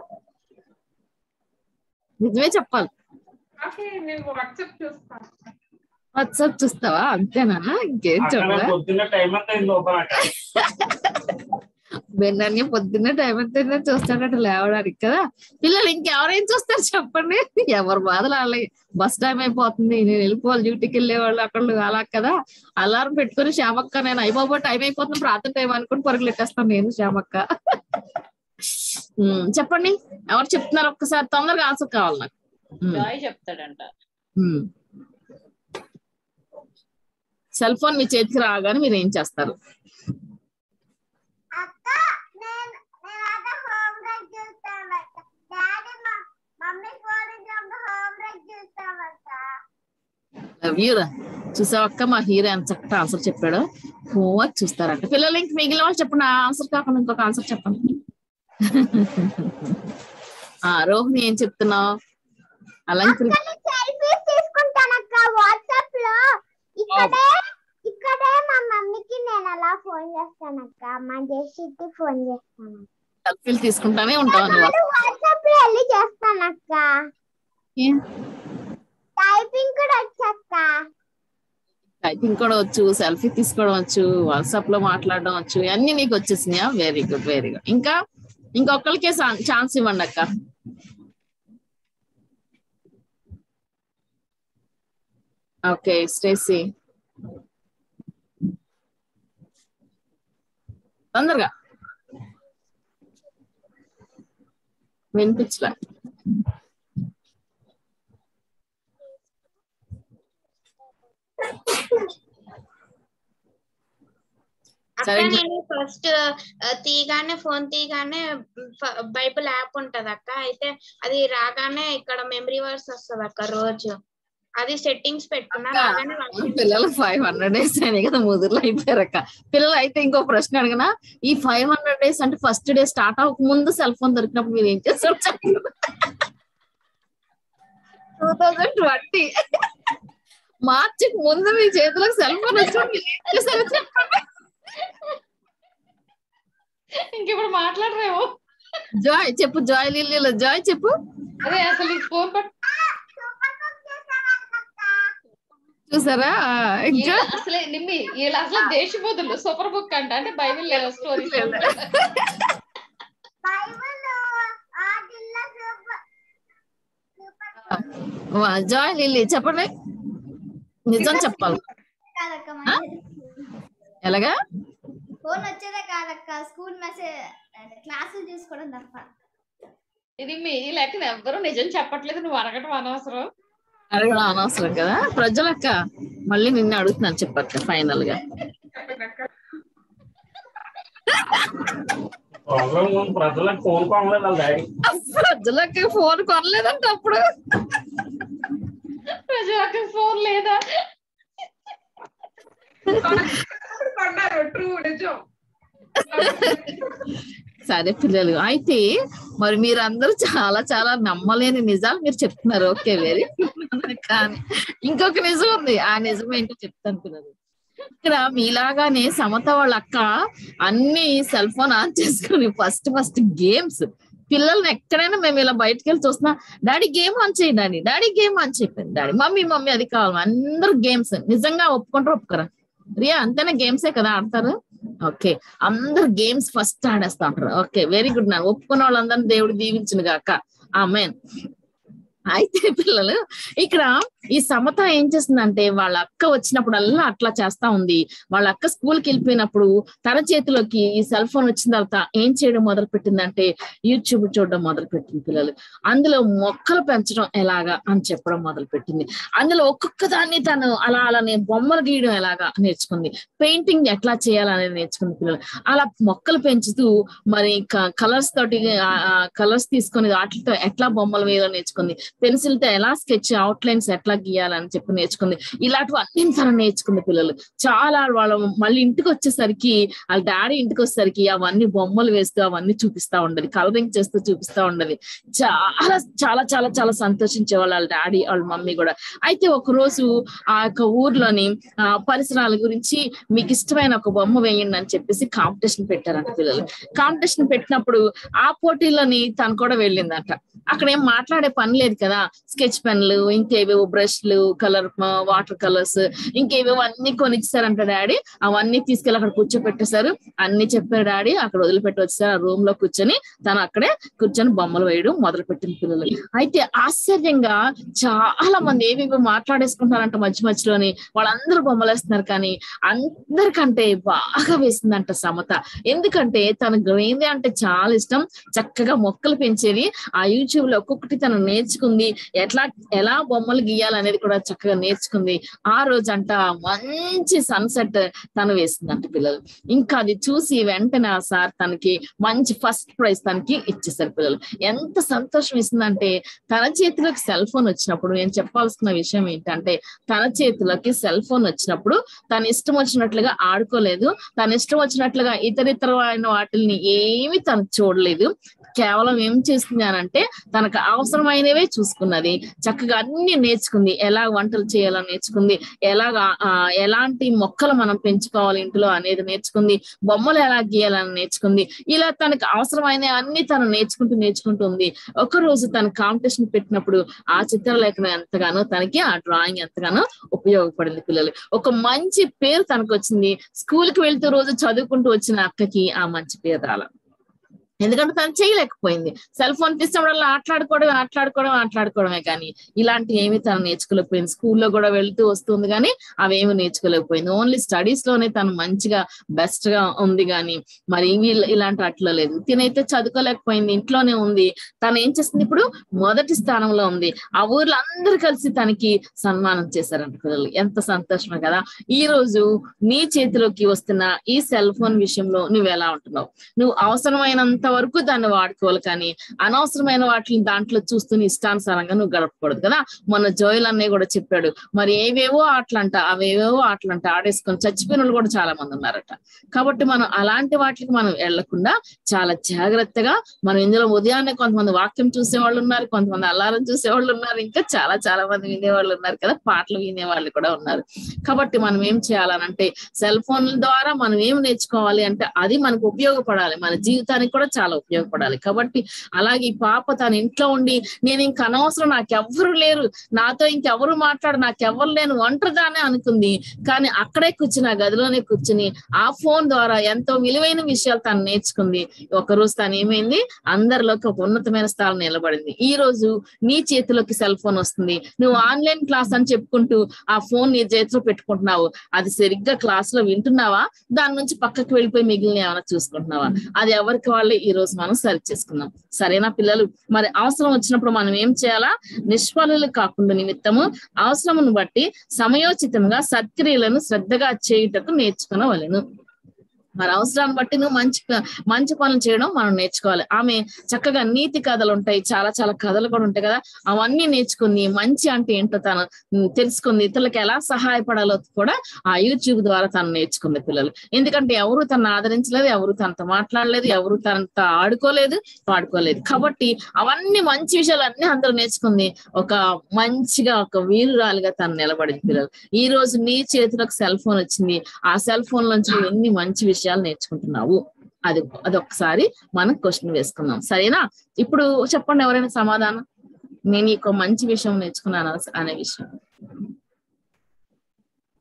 Speaker 6: నిజమే చెప్పాలి.
Speaker 14: వాట్సాప్
Speaker 6: చూస్తావా? అంతేనా? ఇంకేం చూడవా [laughs] బెన్నన్ని పొద్దున్న టైం అంతా చూస్తాడట లేవడానికి కదా. పిల్లలు ఇంకెవరేం చూస్తారు చెప్పండి? ఎవరు బాధలు వాళ్ళే బస్ టైం అయిపోతుంది నేను వెళ్ళిపోవాలి డ్యూటీకి వెళ్ళే వాళ్ళు అక్కడ అలా కదా. అలారం పెట్టుకుని శ్యామక్క నేను అయిపోబో టైం అయిపోతుంది ప్రార్థన టైం అనుకుని పరుగులు ఎట్టేస్తాను నేను శ్యామక్క. చెప్పండి. ఎవరు చెప్తున్నారు ఒక్కసారి? తొందరగా ఆన్సర్ కావాలి నాకు.
Speaker 18: చెప్తాడంట.
Speaker 6: సెల్ ఫోన్ మీ చేతికి రాగానే మీరు ఏం చేస్తారు
Speaker 4: అక్క నేను నేనైతే హోంవర్క్ చూస్తానక్క డాడీ మా మమ్మీ ఫోన్ ఇచ్చినప్పుడు హోంవర్క్ చూస్తామక్క
Speaker 6: లవ్ యూ రా. చూసావు అక్క? మా హీరో ఎంత చక్కగా ఆన్సర్ చెప్పాడు? హోంవర్క్ చూస్తారంట. పిల్లలు ఇంక మిగిలిన వాళ్ళు చెప్పండి. ఆన్సర్ కాకుండా ఇంకొక ఆన్సర్ చెప్పండి. ఆ రోహిణి ఏం చెప్తున్నావు? అలంకరి
Speaker 4: సెల్ఫీస్ తీసుకుంటానక్క వాట్సాప్లో. ఇక్కడే ఇక్కడే మా మమ్మీకి నేను అలా ఫోన్ చేస్తానక్క మా ఫోన్ చేస్తాను.
Speaker 6: సెల్ఫీలు తీసుకుంటానే ఉంటావు
Speaker 4: వాట్సాప్లో వెళ్ళి చేస్తానక్క టైపింగ్ కూడా వచ్చక్క
Speaker 6: టైపింగ్ కూడా వచ్చు సెల్ఫీ తీసుకోవడం వచ్చు వాట్సాప్లో మాట్లాడడం వచ్చు అన్ని నీకు వచ్చేసినాయా వెరీ గుడ్ వెరీ గుడ్ ఇంకా ఇంకొకరికే ఛాన్స్ ఇవ్వండి అక్క. Okay Stacy. తొందరగా. వినిపించలే.
Speaker 7: అక్క నేను ఫస్ట్ తీయగానే ఫోన్ తీయగానే ఫ- బైబిల్ యాప్ ఉంటది అక్క. అయితే అది రాగానే ఇక్కడ మెమరీ వర్స్ వస్తది అక్క రోజు. అది సెట్టింగ్స్ పెట్టుకున్నా
Speaker 6: పిల్లలు ఫైవ్ హండ్రెడ్ డేస్ అయినాయి కదా ముదురులు అయిపోయారక్క పిల్లలు అయితే ఇంకో ప్రశ్న అడగనా ఈ ఫైవ్ హండ్రెడ్ డేస్ అంటే ఫస్ట్ డే స్టార్ట్ అవ్వక ముందు సెల్ ఫోన్ దొరికినప్పుడు మీరు ఏం చేస్తారు? టూ థౌజండ్ ట్వంటీ మార్చికి ముందు మీ చేతిలోకి సెల్ ఫోన్ వచ్చి ఏం చేశారో చెప్పండి
Speaker 18: ఇంక ఇప్పుడు మాట్లాడరేమో
Speaker 6: జాయ్ చెప్పు జాయ్ లిల్లీలో జాయ్ చెప్పు
Speaker 18: అదే అసలు ఈ ఫోన్ పట్
Speaker 6: చూసారా ఆ, ఇంకా
Speaker 18: వీళ్ళ అసలే నిమ్మి వీళ్ళు అసలు దేశబోధులు సూపర్ బుక్ అంట అంటే బైబిల్ స్టోరీ
Speaker 6: వా, జాయ్ లిల్లీ చెప్పండి నిజం చెప్పాలి? ఎలాగా?
Speaker 4: ఫోన్ వచ్చేదే కాదక్క స్కూల్ మెసేజ్ క్లాసులు చూసుకోవడం తప్ప.
Speaker 18: ఇది మీ లెక్కన ఎవ్వరు నిజం చెప్పట్లేదు నువ్వు అడగటం అనవసరం.
Speaker 6: అడగడం అనవసరం కదా? ప్రజలక్క మళ్ళీ నిన్ను అడుగుతున్నాను చెప్పక్క
Speaker 19: ఫైనల్గా ప్రజలకు ఫోన్ కొనలేదు
Speaker 6: ప్రజలకి ఫోన్ కొనలేదంట అప్పుడు.
Speaker 18: ప్రజలకు ఫోన్ లేదా?
Speaker 14: కొన్నారు ట్రూ నిజం.
Speaker 6: సరే పిల్లలు అయితే మరి మీరు అందరూ చాలా చాలా నమ్మలేని నిజాలు మీరు చెప్తున్నారు. ఓకే వెరీ కానీ ఇంకొక నిజం ఉంది. ఆ నిజం ఏంటో చెప్తాను పిల్లలు. ఇక్కడ మీలాగానే సమత వాళ్ళ అక్క అన్ని సెల్ ఫోన్ ఆన్ చేసుకుని ఫస్ట్ ఫస్ట్ గేమ్స్ పిల్లల్ని ఎక్కడైనా మేము ఇలా బయటకు వెళ్ళి చూస్తున్నా డాడీ గేమ్ ఆన్ చేయి డాడీ డాడీ గేమ్ ఆన్ చెప్పింది డాడీ మమ్మీ మమ్మీ అది కావాలి అందరూ గేమ్స్ నిజంగా ఒప్పుకుంటారు ఒప్పుకోరా? రియా అంతేనా గేమ్సే కదా ఆడతారు? ఓకే అందరు గేమ్స్ ఫస్ట్ ఆడేస్తా ఉంటారు ఓకే వెరీ గుడ్ నా ఒప్పుకున్న వాళ్ళందరినీ దేవుడు దీవించిన గాక ఆమెన్. అయితే పిల్లలు ఇక్కడ ఈ సమత ఏం చేస్తుందంటే వాళ్ళ అక్క వచ్చినప్పుడల్లా అట్లా చేస్తా ఉంది. వాళ్ళ అక్క స్కూల్కి వెళ్ళిపోయినప్పుడు తన చేతిలోకి ఈ సెల్ ఫోన్ వచ్చిన తర్వాత ఏం చేయడం మొదలు పెట్టిందంటే యూట్యూబ్ చూడడం మొదలు పెట్టింది పిల్లలు. అందులో మొక్కలు పెంచడం ఎలాగా అని చెప్పడం మొదలు పెట్టింది అందులో ఒక్కొక్క దాన్ని తను అలా అలానే బొమ్మలు గీయడం ఎలాగా నేర్చుకుంది. పెయింటింగ్ ఎట్లా చేయాలనేది నేర్చుకుంది పిల్లలు. అలా మొక్కలు పెంచుతూ మరి కలర్స్ తోటి కలర్స్ తీసుకొని వాటితో ఎట్లా బొమ్మలు వేయాలో నేర్చుకుంది. పెన్సిల్తో ఎలా స్కెచ్ అవుట్ లైన్స్ ఎట్లా గీయాలని చెప్పి నేర్చుకుంది. ఇలాంటివన్నీ తను నేర్చుకుంది పిల్లలు. చాలా వాళ్ళు మళ్ళీ ఇంటికి వచ్చేసరికి వాళ్ళ డాడీ ఇంటికి వచ్చేసరికి అవన్నీ బొమ్మలు వేస్తూ అవన్నీ చూపిస్తా ఉండదు. కలరింగ్ చేస్తూ చూపిస్తా ఉండదు. చాలా చాలా చాలా చాలా సంతోషించే వాళ్ళు వాళ్ళ డాడీ వాళ్ళ మమ్మీ కూడా. అయితే ఒక రోజు ఆ యొక్క ఊర్లోని ఆ పరిసరాల గురించి మీకు ఇష్టమైన ఒక బొమ్మ వేయండి అని చెప్పేసి కాంపిటీషన్ పెట్టారంట పిల్లలు. కాంపిటీషన్ పెట్టినప్పుడు ఆ పోటీలోని తను కూడా వెళ్ళిందంట. అక్కడ ఏం మాట్లాడే పని లేదు కదా. స్కెచ్ పెన్లు ఇంకేవేవో బ్రష్లు కలర్ వాటర్ కలర్స్ ఇంకేవేవో అన్ని కొనిచ్చారంట డాడీ. అవన్నీ తీసుకెళ్ళి అక్కడ కూర్చోపెట్టేశారు. అన్ని చెప్పారు డాడీ. అక్కడ వదిలిపెట్టి వచ్చేసారు. ఆ రూమ్లో కూర్చొని తను అక్కడే కూర్చొని బొమ్మలు వేయడం మొదలు పెట్టింది పిల్లలు. అయితే ఆశ్చర్యంగా చాలా మంది ఏవేవో మాట్లాడేసుకుంటారంట మధ్య మధ్యలోని. వాళ్ళందరూ బొమ్మలు వేస్తున్నారు కానీ అందరికంటే బాగా వేసిందంట సమత. ఎందుకంటే తనకు గ్రీనరీ అంటే చాలా ఇష్టం. చక్కగా మొక్కలు పెంచేది ఆ యూట్యూబ్లో ఒక్కొక్కటి తను నేర్చుకుంది ఎట్లా ఎలా బొమ్మలు గీయాలనేది కూడా చక్కగా నేర్చుకుంది. ఆ రోజు అంట మంచి సన్సెట్ తను వేసిందంట పిల్లలు. ఇంకా అది చూసి వెంటనే ఆ సార్ తనకి మంచి ఫస్ట్ ప్రైజ్ తనకి ఇచ్చేసారు పిల్లలు. ఎంత సంతోషం ఇస్తుందంటే తన చేతిలోకి సెల్ ఫోన్ వచ్చినప్పుడు నేను చెప్పాల్సిన విషయం ఏంటంటే తన చేతిలోకి సెల్ ఫోన్ వచ్చినప్పుడు తన ఇష్టం వచ్చినట్లుగా ఆడుకోలేదు తన ఇష్టం వచ్చినట్లుగా ఇతరితరమైన వాటిని ఏమి తను చూడలేదు. కేవలం ఏం చేస్తుంది అని అంటే తనకు అవసరమైనవే చూసుకున్నది. చక్కగా అన్ని నేర్చుకుంది. ఎలా వంటలు చేయాలో నేర్చుకుంది. ఎలాగా ఆ, ఎలాంటి మొక్కలు మనం పెంచుకోవాలి ఇంట్లో అనేది నేర్చుకుంది. బొమ్మలు ఎలా గీయాలని నేర్చుకుంది. ఇలా తనకు అవసరమైన అన్ని తను నేర్చుకుంటూ నేర్చుకుంటుంది ఒక రోజు తన కాంపిటీషన్ పెట్టినప్పుడు ఆ చిత్రలేఖనం ఎంతగానో తనకి ఆ డ్రాయింగ్ ఎంతగానో ఉపయోగపడింది పిల్లలు ఒక మంచి పేరు తనకు వచ్చింది స్కూల్కి వెళ్తూ రోజు చదువుకుంటూ వచ్చిన అక్కకి ఆ మంచి పేరు రాల. ఎందుకంటే తను చేయలేకపోయింది. సెల్ ఫోన్ తీసినప్పుడల్లా ఆటలాడుకోవడం ఆటలాడుకోవడం ఆటలాడుకోవడమే కానీ ఇలాంటి ఏమి తను నేర్చుకోలేకపోయింది. స్కూల్లో కూడా వెళ్తూ వస్తుంది కానీ అవేమి నేర్చుకోలేకపోయింది. ఓన్లీ స్టడీస్లోనే తను మంచిగా బెస్ట్గా ఉంది కానీ మరి ఇలాంటి అట్లా లేదు. తినైతే చదువుకోలేకపోయింది ఇంట్లోనే ఉంది. తను ఏం చేస్తుంది ఇప్పుడు? మొదటి స్థానంలో ఉంది. ఆ ఊర్లో అందరు కలిసి తనకి సన్మానం చేశారంట పిల్లలు. ఎంత సంతోషమే కదా. ఈ రోజు నీ చేతిలోకి వస్తున్న ఈ సెల్ ఫోన్ విషయంలో నువ్వు ఎలా ఉంటున్నావు? నువ్వు అవసరమైనంత వరకు దాన్ని వాడుకోవాలి కానీ అనవసరమైన వాటిని దాంట్లో చూస్తూ ఇష్టానుసారంగా నువ్వు గడపకూడదు కదా. మొన్న జోయల్ అన్నయ్య కూడా చెప్పాడు మరి ఏవేవో ఆటలంట అవేవేవో ఆటలంట ఆడేసుకొని చచ్చిపోయిన వాళ్ళు కూడా చాలా మంది ఉన్నారట. కాబట్టి మనం అలాంటి వాటికి మనం వెళ్ళకుండా చాలా జాగ్రత్తగా మనం ఇందులో ఉదయాన్నే కొంతమంది వాక్యం చూసే వాళ్ళు ఉన్నారు కొంతమంది అల్లారం చూసే వాళ్ళు ఉన్నారు ఇంకా చాలా చాలా మంది వినేవాళ్ళు ఉన్నారు కదా పాటలు వినే వాళ్ళు కూడా ఉన్నారు. కాబట్టి మనం ఏం చేయాలనంటే సెల్ ఫోన్ల ద్వారా మనం ఏం నేర్చుకోవాలి అంటే అది మనకు ఉపయోగపడాలి. మన జీవితానికి కూడా చాలా ఉపయోగపడాలి. కాబట్టి అలాగే ఈ పాప తన ఇంట్లో ఉండి నేను ఇంక అనవసరం నాకెవ్వరు లేరు నాతో ఇంకెవరు మాట్లాడు నాకెవ్వరు లేను ఒంటరిగానే అనుకుంది. కానీ అక్కడే కూర్చుని ఆ గదిలోనే కూర్చుని ఆ ఫోన్ ద్వారా ఎంతో విలువైన విషయాలు తను నేర్చుకుంది. ఒక రోజు తను ఏమైంది? అందరిలోకి ఒక ఉన్నతమైన స్థానం నిలబడింది. ఈ రోజు నీ చేతిలోకి సెల్ ఫోన్ వస్తుంది. నువ్వు ఆన్లైన్ క్లాస్ అని చెప్పుకుంటూ ఆ ఫోన్ నీ చేతిలో పెట్టుకుంటున్నావు. అది సరిగ్గా క్లాస్లో వింటున్నావా? దాని నుంచి పక్కకి వెళ్ళిపోయి మిగిలిన ఏమైనా చూసుకుంటున్నావా? అది ఎవరికి వాళ్ళే ఈ రోజు మనం సరి చేసుకుందాం. సరేనా పిల్లలు? మరి అవసరం వచ్చినప్పుడు మనం ఏం చేయాలా? నిష్ఫలులు కాకుండా నిమిత్తము అవసరమును బట్టి సమయోచితంగా సత్క్రియలను శ్రద్ధగా చేయుటకు నేర్చుకునవలెను. మరి అవసరాన్ని బట్టి నువ్వు మంచి మంచి పనులు చేయడం మనం నేర్చుకోవాలి. ఆమె చక్కగా నీతి కథలు ఉంటాయి. చాలా చాలా కథలు కూడా ఉంటాయి కదా. అవన్నీ నేర్చుకుంది మంచి అంటే ఏంటో తను తెలుసుకుంది. ఇతరులకు ఎలా సహాయపడాలో కూడా ఆ యూట్యూబ్ ద్వారా తను నేర్చుకుంది పిల్లలు. ఎందుకంటే ఎవరు తను ఆదరించలేదు ఎవరు తనతో మాట్లాడలేదు ఎవరు తనతో ఆడుకోలేదు పాడుకోలేదు. కాబట్టి అవన్నీ మంచి విషయాలు అన్ని అందరూ నేర్చుకుంది. ఒక మంచిగా ఒక వీరురాలుగా తను నిలబడింది పిల్లలు. ఈ రోజు నీ చేతిలోకి సెల్ ఫోన్ వచ్చింది. ఆ సెల్ ఫోన్ నుంచి ఎన్ని మంచి విషయాలు నేర్చుకుంటున్నావు. అది అదొకసారి మనం క్వశ్చన్ వేసుకుందాం. సరేనా? ఇప్పుడు చెప్పండి ఎవరైనా సమాధానం? నేను ఈ మంచి విషయం నేర్చుకున్నాను అనే విషయం.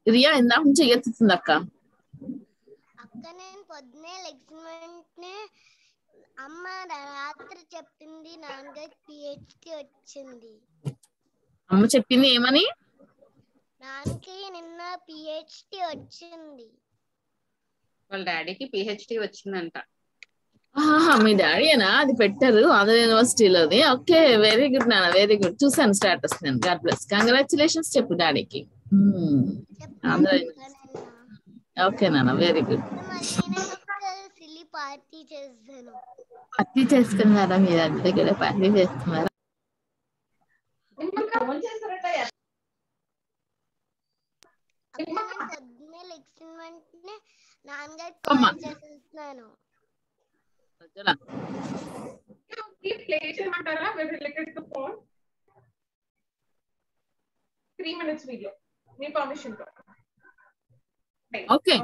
Speaker 6: రియా ఇందాక నుంచి ఎత్తుతుంది అక్క.
Speaker 4: అక్క నేను పొద్దునే వెంటనే అమ్మ రాత్రి చెప్పింది నాన్నగారికి పిహెచ్డి వచ్చింది.
Speaker 6: అమ్మ చెప్పింది ఏమని?
Speaker 4: నాన్నకి నిన్న పిహెచ్డి వచ్చింది.
Speaker 18: వాళ్ళ డాడీకి పిహెచ్డి వచ్చిందంట.
Speaker 6: ఆహా మీ డాడీనా అది పెట్టారు. అదర్ యూనివర్సిటీలోది. ఓకే వెరీ గుడ్ నాన్న వెరీ గుడ్ చూసాను స్టేటస్ నేను. గాడ్ బ్లెస్ కంగ్రాచులేషన్స్ చెప్పు డాడీకి. ఓకే నాన్న వెరీ గుడ్
Speaker 4: సిల్లి పార్టీ చేస్తాను
Speaker 6: పార్టీ చేస్తున్నారా మీరు అంత దగ్గర పార్టీ చేస్తున్నారా
Speaker 4: పొద్దునే లెగ్సిన వెంటనే నాన్నగారికి
Speaker 6: అమ్మా.
Speaker 4: కాల్ చేసేస్తున్నాను
Speaker 14: ప్లే చేయమంటారా related to phone three minutes video మీ పర్మిషన్తో
Speaker 6: ఓకే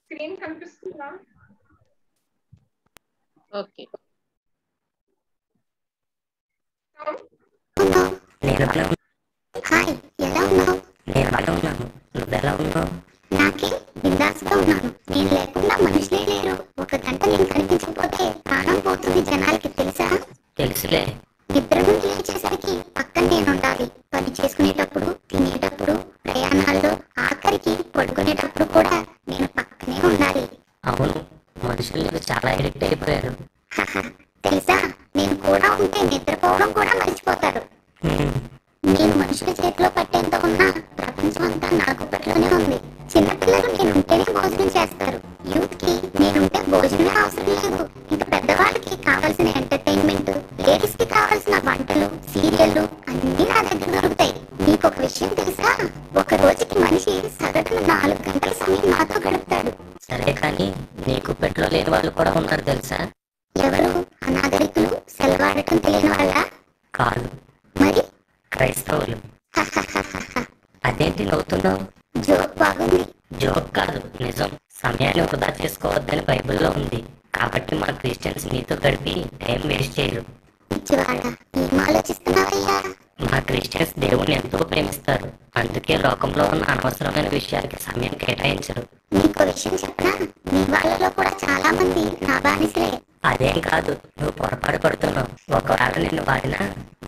Speaker 14: స్క్రీన్ కనిపిస్తుందా
Speaker 18: ఓకే.
Speaker 20: నేను హాయ్ ఎలా ఉన్నావు? నేను బాగా ఉన్నాను. నువ్వు ఎలా ఉన్నావు? నాకే బిందాస్గా ఉన్నాను. నేను లేకుండా మనుషులే లేరు. ఒక గంట నేను కనిపించకపోతే ప్రాణం పోతుంది జనాలకి తెలుసా? తెలుసులే. నిద్ర నుండి లేచేసరికి పక్కన నేను ఉండాలి పని చేసుకునేటప్పుడు తినేటప్పుడు ప్రయాణాల్లో ఆఖరికి పడుకునేటప్పుడు కూడా నేను పక్కనే ఉండాలి అవును మనుషులు చాలా ఎడిక్ట్ అయిపోయారు తెలుసా నేను కూడా ఉంటే నిద్రపోవడం కూడా మర్చిపోతారు నేను మనుషుల చేతిలో పట్టేంత ఉన్నా ప్రపంచం అంతా నా గుప్పట్లోనే ఉంది చిన్నపిల్లలు నేను ఉంటేనే భోజనం చేస్తారు యూత్కి నేనుంటే భోజనమే అవసరం లేదు ఇంకా పెద్దవాళ్ళకి కావాల్సిన ఎంటర్టైన్మెంట్ లేడీస్కి కావాల్సిన వంటలు సీరియల్లు అన్ని నా దగ్గర దొరుకుతాయి నీకు ఒక విషయం తెలుసా ఒక రోజుకి మనిషి సగటున నాలుగు గంటల సమయం నాతో గడుపుతాడు సరే కానీ నీ గుప్పెట్లో లేని వాళ్ళు కూడా ఉన్నారు తెలుసా ఎవరు అనాగరికులు సెలవాడటం తెలియని వాళ్ళ కాదు మరి క్రైస్తవులు అదేంటి నవ్వుతున్నావు జోక్ బాగుంది జోక్ కాదు నిజం సమయాన్ని వృధా చేసుకోవద్దని బైబిల్లో ఉంది కాబట్టి మా క్రిస్టియన్స్ నీతో గడిపి టైం వేస్ట్ చేయరు ఏం ఆలోచిస్తున్నావయ్యా మా క్రిస్టియన్స్ దేవుని ఎంతో ప్రేమిస్తారు అందుకే లోకంలో ఉన్న అనవసరమైన విషయాలకి సమయం కేటాయించరు నీకు విషయం చెప్పనా మీ వాళ్ళలో కూడా చాలా మంది నా బానిసలే అదేం కాదు నువ్వు పొరపాటు పడుతున్నావు ఒకవేళ నిన్ను వాడినా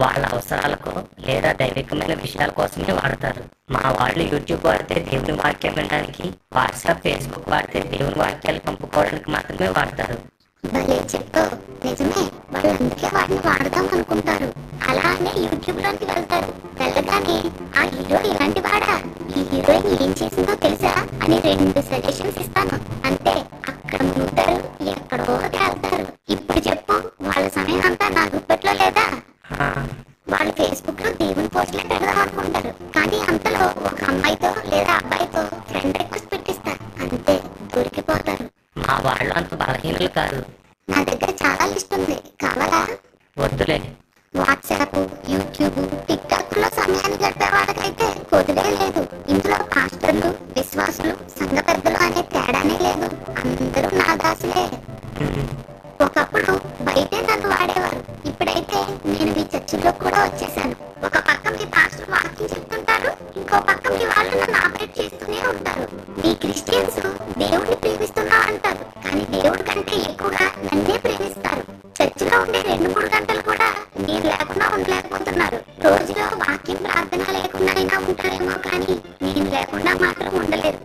Speaker 20: వాళ్ళ అవసరాలకు లేదా దైవికమైన విషయాల కోసమే వాడతారు. మా వాళ్ళు యూట్యూబ్ వాడితే దేవుని వాక్యం వినడానికి వాట్సాప్ ఫేస్బుక్ వాడితే దేవుని వాక్యాలు పంపుకోవడానికి మాత్రమే వాడతారు. నా దగ్గర చాలా లిస్ట్ ఉంది. కావాలా?
Speaker 21: వద్దులే.
Speaker 20: వాట్సాప్ యూట్యూబ్ టిక్ టాక్లో సమయాన్ని గడిపే వాళ్ళకైతే కొదులే లేదు. ఇందులో పాస్టర్లు విశ్వాసులు సంఘ పెద్దలు అనే తేడానే లేదు. అందరూ నా దాసులే. ఒకప్పుడు బయటే నన్ను వాడేవారు ఇప్పుడైతే నేను మీ చర్చిలో కూడా వచ్చేసాను. ఒక పక్క మీ పాస్టర్ వాక్యం చెప్తుంటారు ఇంకో పక్క మీ వాళ్ళు నన్ను ఆపరేట్ చేస్తూనే ఉంటారు. మీ క్రిస్టియన్స్ దేవుడిని ప్రేమిస్తున్నా అంటారు కానీ దేవుడి కంటే ఎక్కువగా నన్నే ప్రేమిస్తారు. చర్చిలో ఉండే రెండు మూడు గంటలు కూడా మీరు లేకుండా ఉండలేకపోతున్నారు. రోజులో వాక్యం ప్రార్థన లేకుండా అయినా ఉంటారేమో కానీ నేను లేకుండా మాత్రం ఉండలేదు.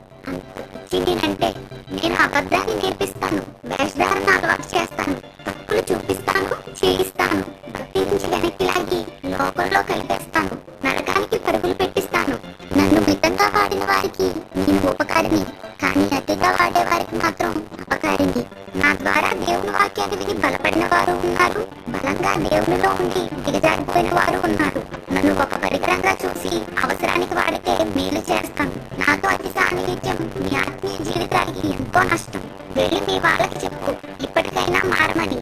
Speaker 20: అంత పిచ్చి నేను అబద్ధాన్ని నేర్పిస్తాను. వేషధారణ అలవాటు చేస్తాను. తప్పులు చూపిస్తాను చేయిస్తాను. భక్తి నుంచి వెనక్కి లాగి లోకంలో కలిపేస్తాను. నరకానికి పరుగులు పెట్టిస్తాను. నన్ను మితంగా వాడిన వారికి నేను ఉపకారిని కానీ అతిగా వాడే వారికి మాత్రం అపకారిని నా ద్వారా దేవుని వాక్యాన్ని విని బలపడిన వారు ఉన్నారు. బలంగా దేవునిలో ఉండి దిగజారిపోయిన వారు ఉన్నారు. నన్ను ఒక పరికరంగా చూసి అవసరానికి వాడితే మేలు చేస్తాను నాతో అతి సాన్నిహిత్యం మీ ఆత్మీయ జీవితానికి ఎంతో నష్టం. వెళ్ళి మీ వాళ్ళకి చెప్పు. ఇప్పటికైనా మారమని.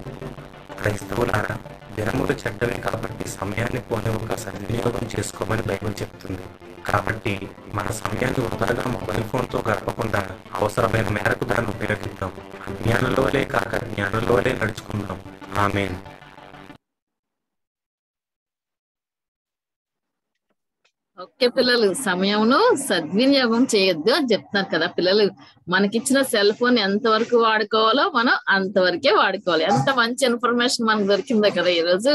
Speaker 22: క్రైస్తవులారా దినములు చెడ్డవే కాబట్టి సమయాన్ని పోని ఒక సద్వినియోగం చేసుకోమని బైబిల్ చెప్తుంది. కాబట్టి మన సమయాన్ని వృధాగా మొబైల్ ఫోన్తో గడపకుండా అవసరమైన మేరకు దాన్ని ఉపయోగిద్దాం. అజ్ఞానంలోనే కాక జ్ఞానంలోనే నడుచుకుందాం. ఆమెన్.
Speaker 6: ఓకే పిల్లలు సమయంను సద్వినియోగం చేయొద్దు అని చెప్తున్నారు కదా పిల్లలు. మనకిచ్చిన సెల్ ఫోన్ ఎంత వరకు వాడుకోవాలో మనం అంతవరకే వాడుకోవాలి. ఎంత మంచి ఇన్ఫర్మేషన్ మనకు దొరికిందో కదా ఈ రోజు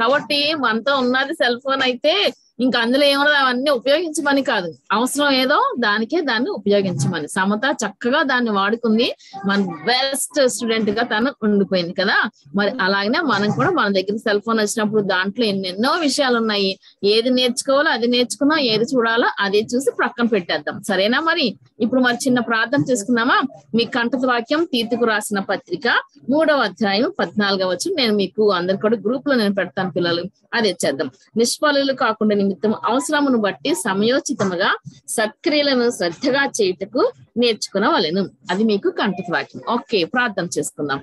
Speaker 6: కాబట్టి మనతో ఉన్నది సెల్ ఫోన్ అయితే ఇంకా అందులో ఏమన్నా అవన్నీ ఉపయోగించమని కాదు. అవసరం ఏదో దానికే దాన్ని ఉపయోగించమని సమత చక్కగా దాన్ని వాడుకుంది. మన బెస్ట్ స్టూడెంట్గా తను ఉండిపోయింది కదా. మరి అలాగనే మనం కూడా మన దగ్గర సెల్ ఫోన్ వచ్చినప్పుడు దాంట్లో ఎన్నెన్నో విషయాలు ఉన్నాయి. ఏది నేర్చుకోవాలో అది నేర్చుకున్నాం ఏది చూడాలో అది చూసి ప్రక్కన పెట్టేద్దాం. సరేనా మరి? ఇప్పుడు మరి చిన్న ప్రార్థన చేసుకుందామా? మీ కంఠత వాక్యం తీర్తికు రాసిన పత్రిక మూడవ అధ్యాయం పద్నాలుగవ వచ్చి నేను మీకు అందరు కూడా గ్రూప్లో నేను పెడతాను పిల్లలు. అది ఇచ్చేద్దాం నిష్ఫలు కాకుండా నిమిత్తం అవసరమును బట్టి సమయోచితముగా సత్క్రియలను శ్రద్ధగా చేయుటకు నేర్చుకునవలెను. అది మీకు కంఠత వాక్యం. ఓకే ప్రార్థన చేసుకుందాం.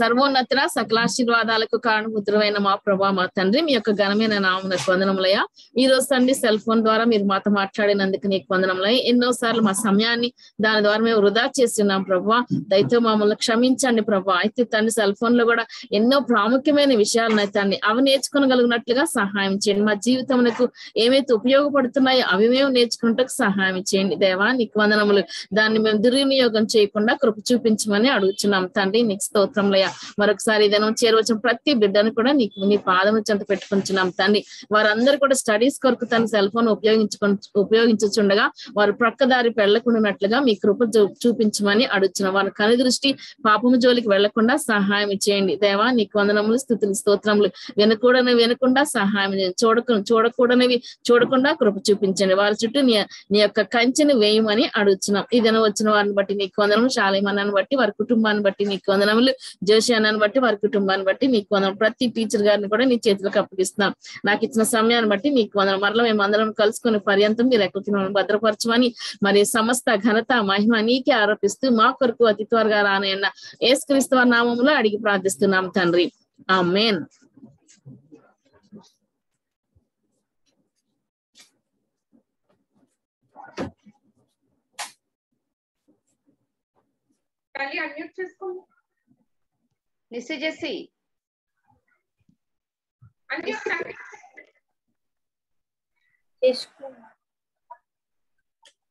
Speaker 6: సర్వోన్నతుల సకలాశీర్వాదాలకు కారణపుత్రమైన మా ప్రభా మా తండ్రి మీ యొక్క ఘనమైన నామనకు వందనములయ్యా. ఈ రోజు తండ్రి సెల్ ఫోన్ ద్వారా మీరు మాతో మాట్లాడినందుకు నీకు వందనములయ్య. ఎన్నో సార్లు మా సమయాన్ని దాని ద్వారా మేము వృధా చేస్తున్నాం ప్రభా. దయతో మమ్మల్ని క్షమించండి ప్రభా. అయితే తండ్రి సెల్ ఫోన్లో కూడా ఎన్నో ప్రాముఖ్యమైన విషయాలు అయితే తండ్రి. అవి నేర్చుకోగలిగినట్లుగా సహాయం చేయండి. మా జీవితములకు ఏమైతే ఉపయోగపడుతున్నాయో అవి మేము నేర్చుకుంటకు సహాయం చేయండి. దేవా నీకు వందనములు. దాన్ని మేము దుర్వినియోగం చేయకుండా కృప చూపించమని అడుగుతున్నాం తండ్రి. నీకు స్తోత్రములయ్యా మరొకసారి ఇదనం చేరవచ్చిన ప్రతి బిడ్డను కూడా నీకు నీ పాదము చెంత పెట్టుకుంటున్నాం తండ్రి. వారందరూ కూడా స్టడీస్ కొరకు తన సెల్ ఫోన్ ఉపయోగించుకొని ఉపయోగించుచుండగా వారు ప్రక్కదారి వెళ్ళకుండానట్లుగా మీ కృప చూపించమని అడుగుతున్నాం వారి కనుదృష్టి పాపము జోలికి వెళ్ళకుండా సహాయం చేయండి. దేవా నీకు వందనములు స్థుతులు స్తోత్రములు వినకూడని వినకుండా సహాయం చేయండి. చూడక చూడకూడనివి చూడకుండా కృప చూపించండి. వారి చుట్టూ నీ నీ యొక్క కంచెని వేయమని అడుగుతున్నాం ఇదన వచ్చిన వారిని బట్టి నీకు వందనము శాలయమన్నాన్ని బట్టి వారి కుటుంబాన్ని బట్టి నీకు వందనములు జోషి బట్టి వారి కుటుంబాన్ని బట్టి నీకు వందనం. ప్రతి టీచర్ గారిని కూడా నీ చేతులకు అప్పగిస్తున్నాం. నాకు ఇచ్చిన సమయాన్ని బట్టి నీకు వందనం. మరలా మేము అందరం కలుసుకునే పర్యంతం మీరు ఎక్కడికి మమ్మల్ని భద్రపరచమని మరి సమస్త ఘనత మహిమ నీకే ఆరోపిస్తూ మా కొరకు అతి త్వరగా రానయన్న ఏసుక్రీస్తవ నామంలో అడిగి ప్రార్థిస్తున్నాం తండ్రి. ఆ మేన్
Speaker 14: ఖాళీ చేసుకోండి
Speaker 18: నిస్సి జెస్సి
Speaker 14: అన్మ్యూట్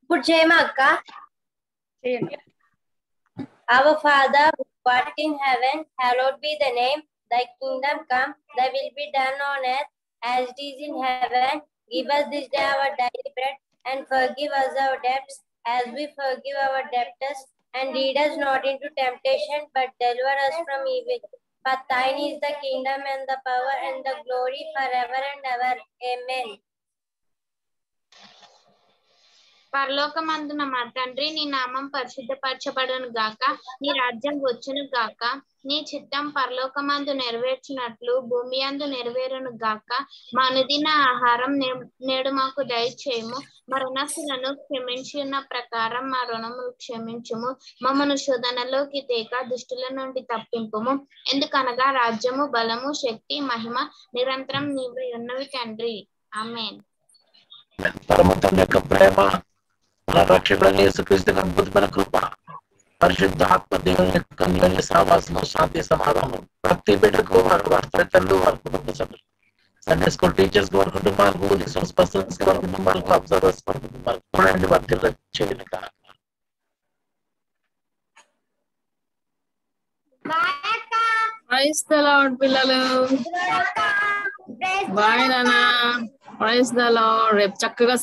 Speaker 12: ఇప్పుడు చేయమా అక్క Our Father who art in heaven, hallowed be the name. Thy kingdom come, thy will be done on earth as it is in heaven. Give us this day our daily bread and forgive us our debts as we forgive our debtors. and lead us not into temptation, but deliver us from evil. But thine is the kingdom and the power and the glory forever and ever. Amen.
Speaker 7: పరలోకమందున మా తండ్రి నీ నామం పరిశుద్ధపరచబడును గాక. నీ రాజ్యం వచ్చును గాక. నీ చిత్తం పరలోకమందు నెరవేర్చినట్లు భూమి అందు నెరవేరును గాక. మా అనుదిన ఆహారం నేడు మాకు దయచేయము. మా రుణస్తులను క్షమించిన ప్రకారం మా రుణములు క్షమించుము. మమ్మను శోధనలోకి తేక దుష్టుల నుండి తప్పింపుము. ఎందుకనగా రాజ్యము బలము శక్తి మహిమ నిరంతరం నీవై ఉన్నవి తండ్రి. ఆమెన్.
Speaker 19: పరమ తండ్రి యొక్క ప్రేమ మన రక్షకుడైన యేసుక్రీస్తు అద్భుతమైన కృప పరిశుద్ధ ఆత్మ దేవుని యొక్క సహవాసము శాంతి సమాధానం ప్రతి బిడ్డకు వారి వారి తల్లిదండ్రులు వారి కుటుంబ సభ్యులు సండే స్కూల్ టీచర్స్ వారి కుటుంబాలకు రిసోర్స్ పర్సన్స్ వారి కుటుంబాలకు అబ్జర్వర్స్ వారి కుటుంబాలకు చూడండి వర్తిల్ల చేయను
Speaker 6: పిల్లలు. బాయ్ నాన్న. Praise the Lord. రేపు చక్కగా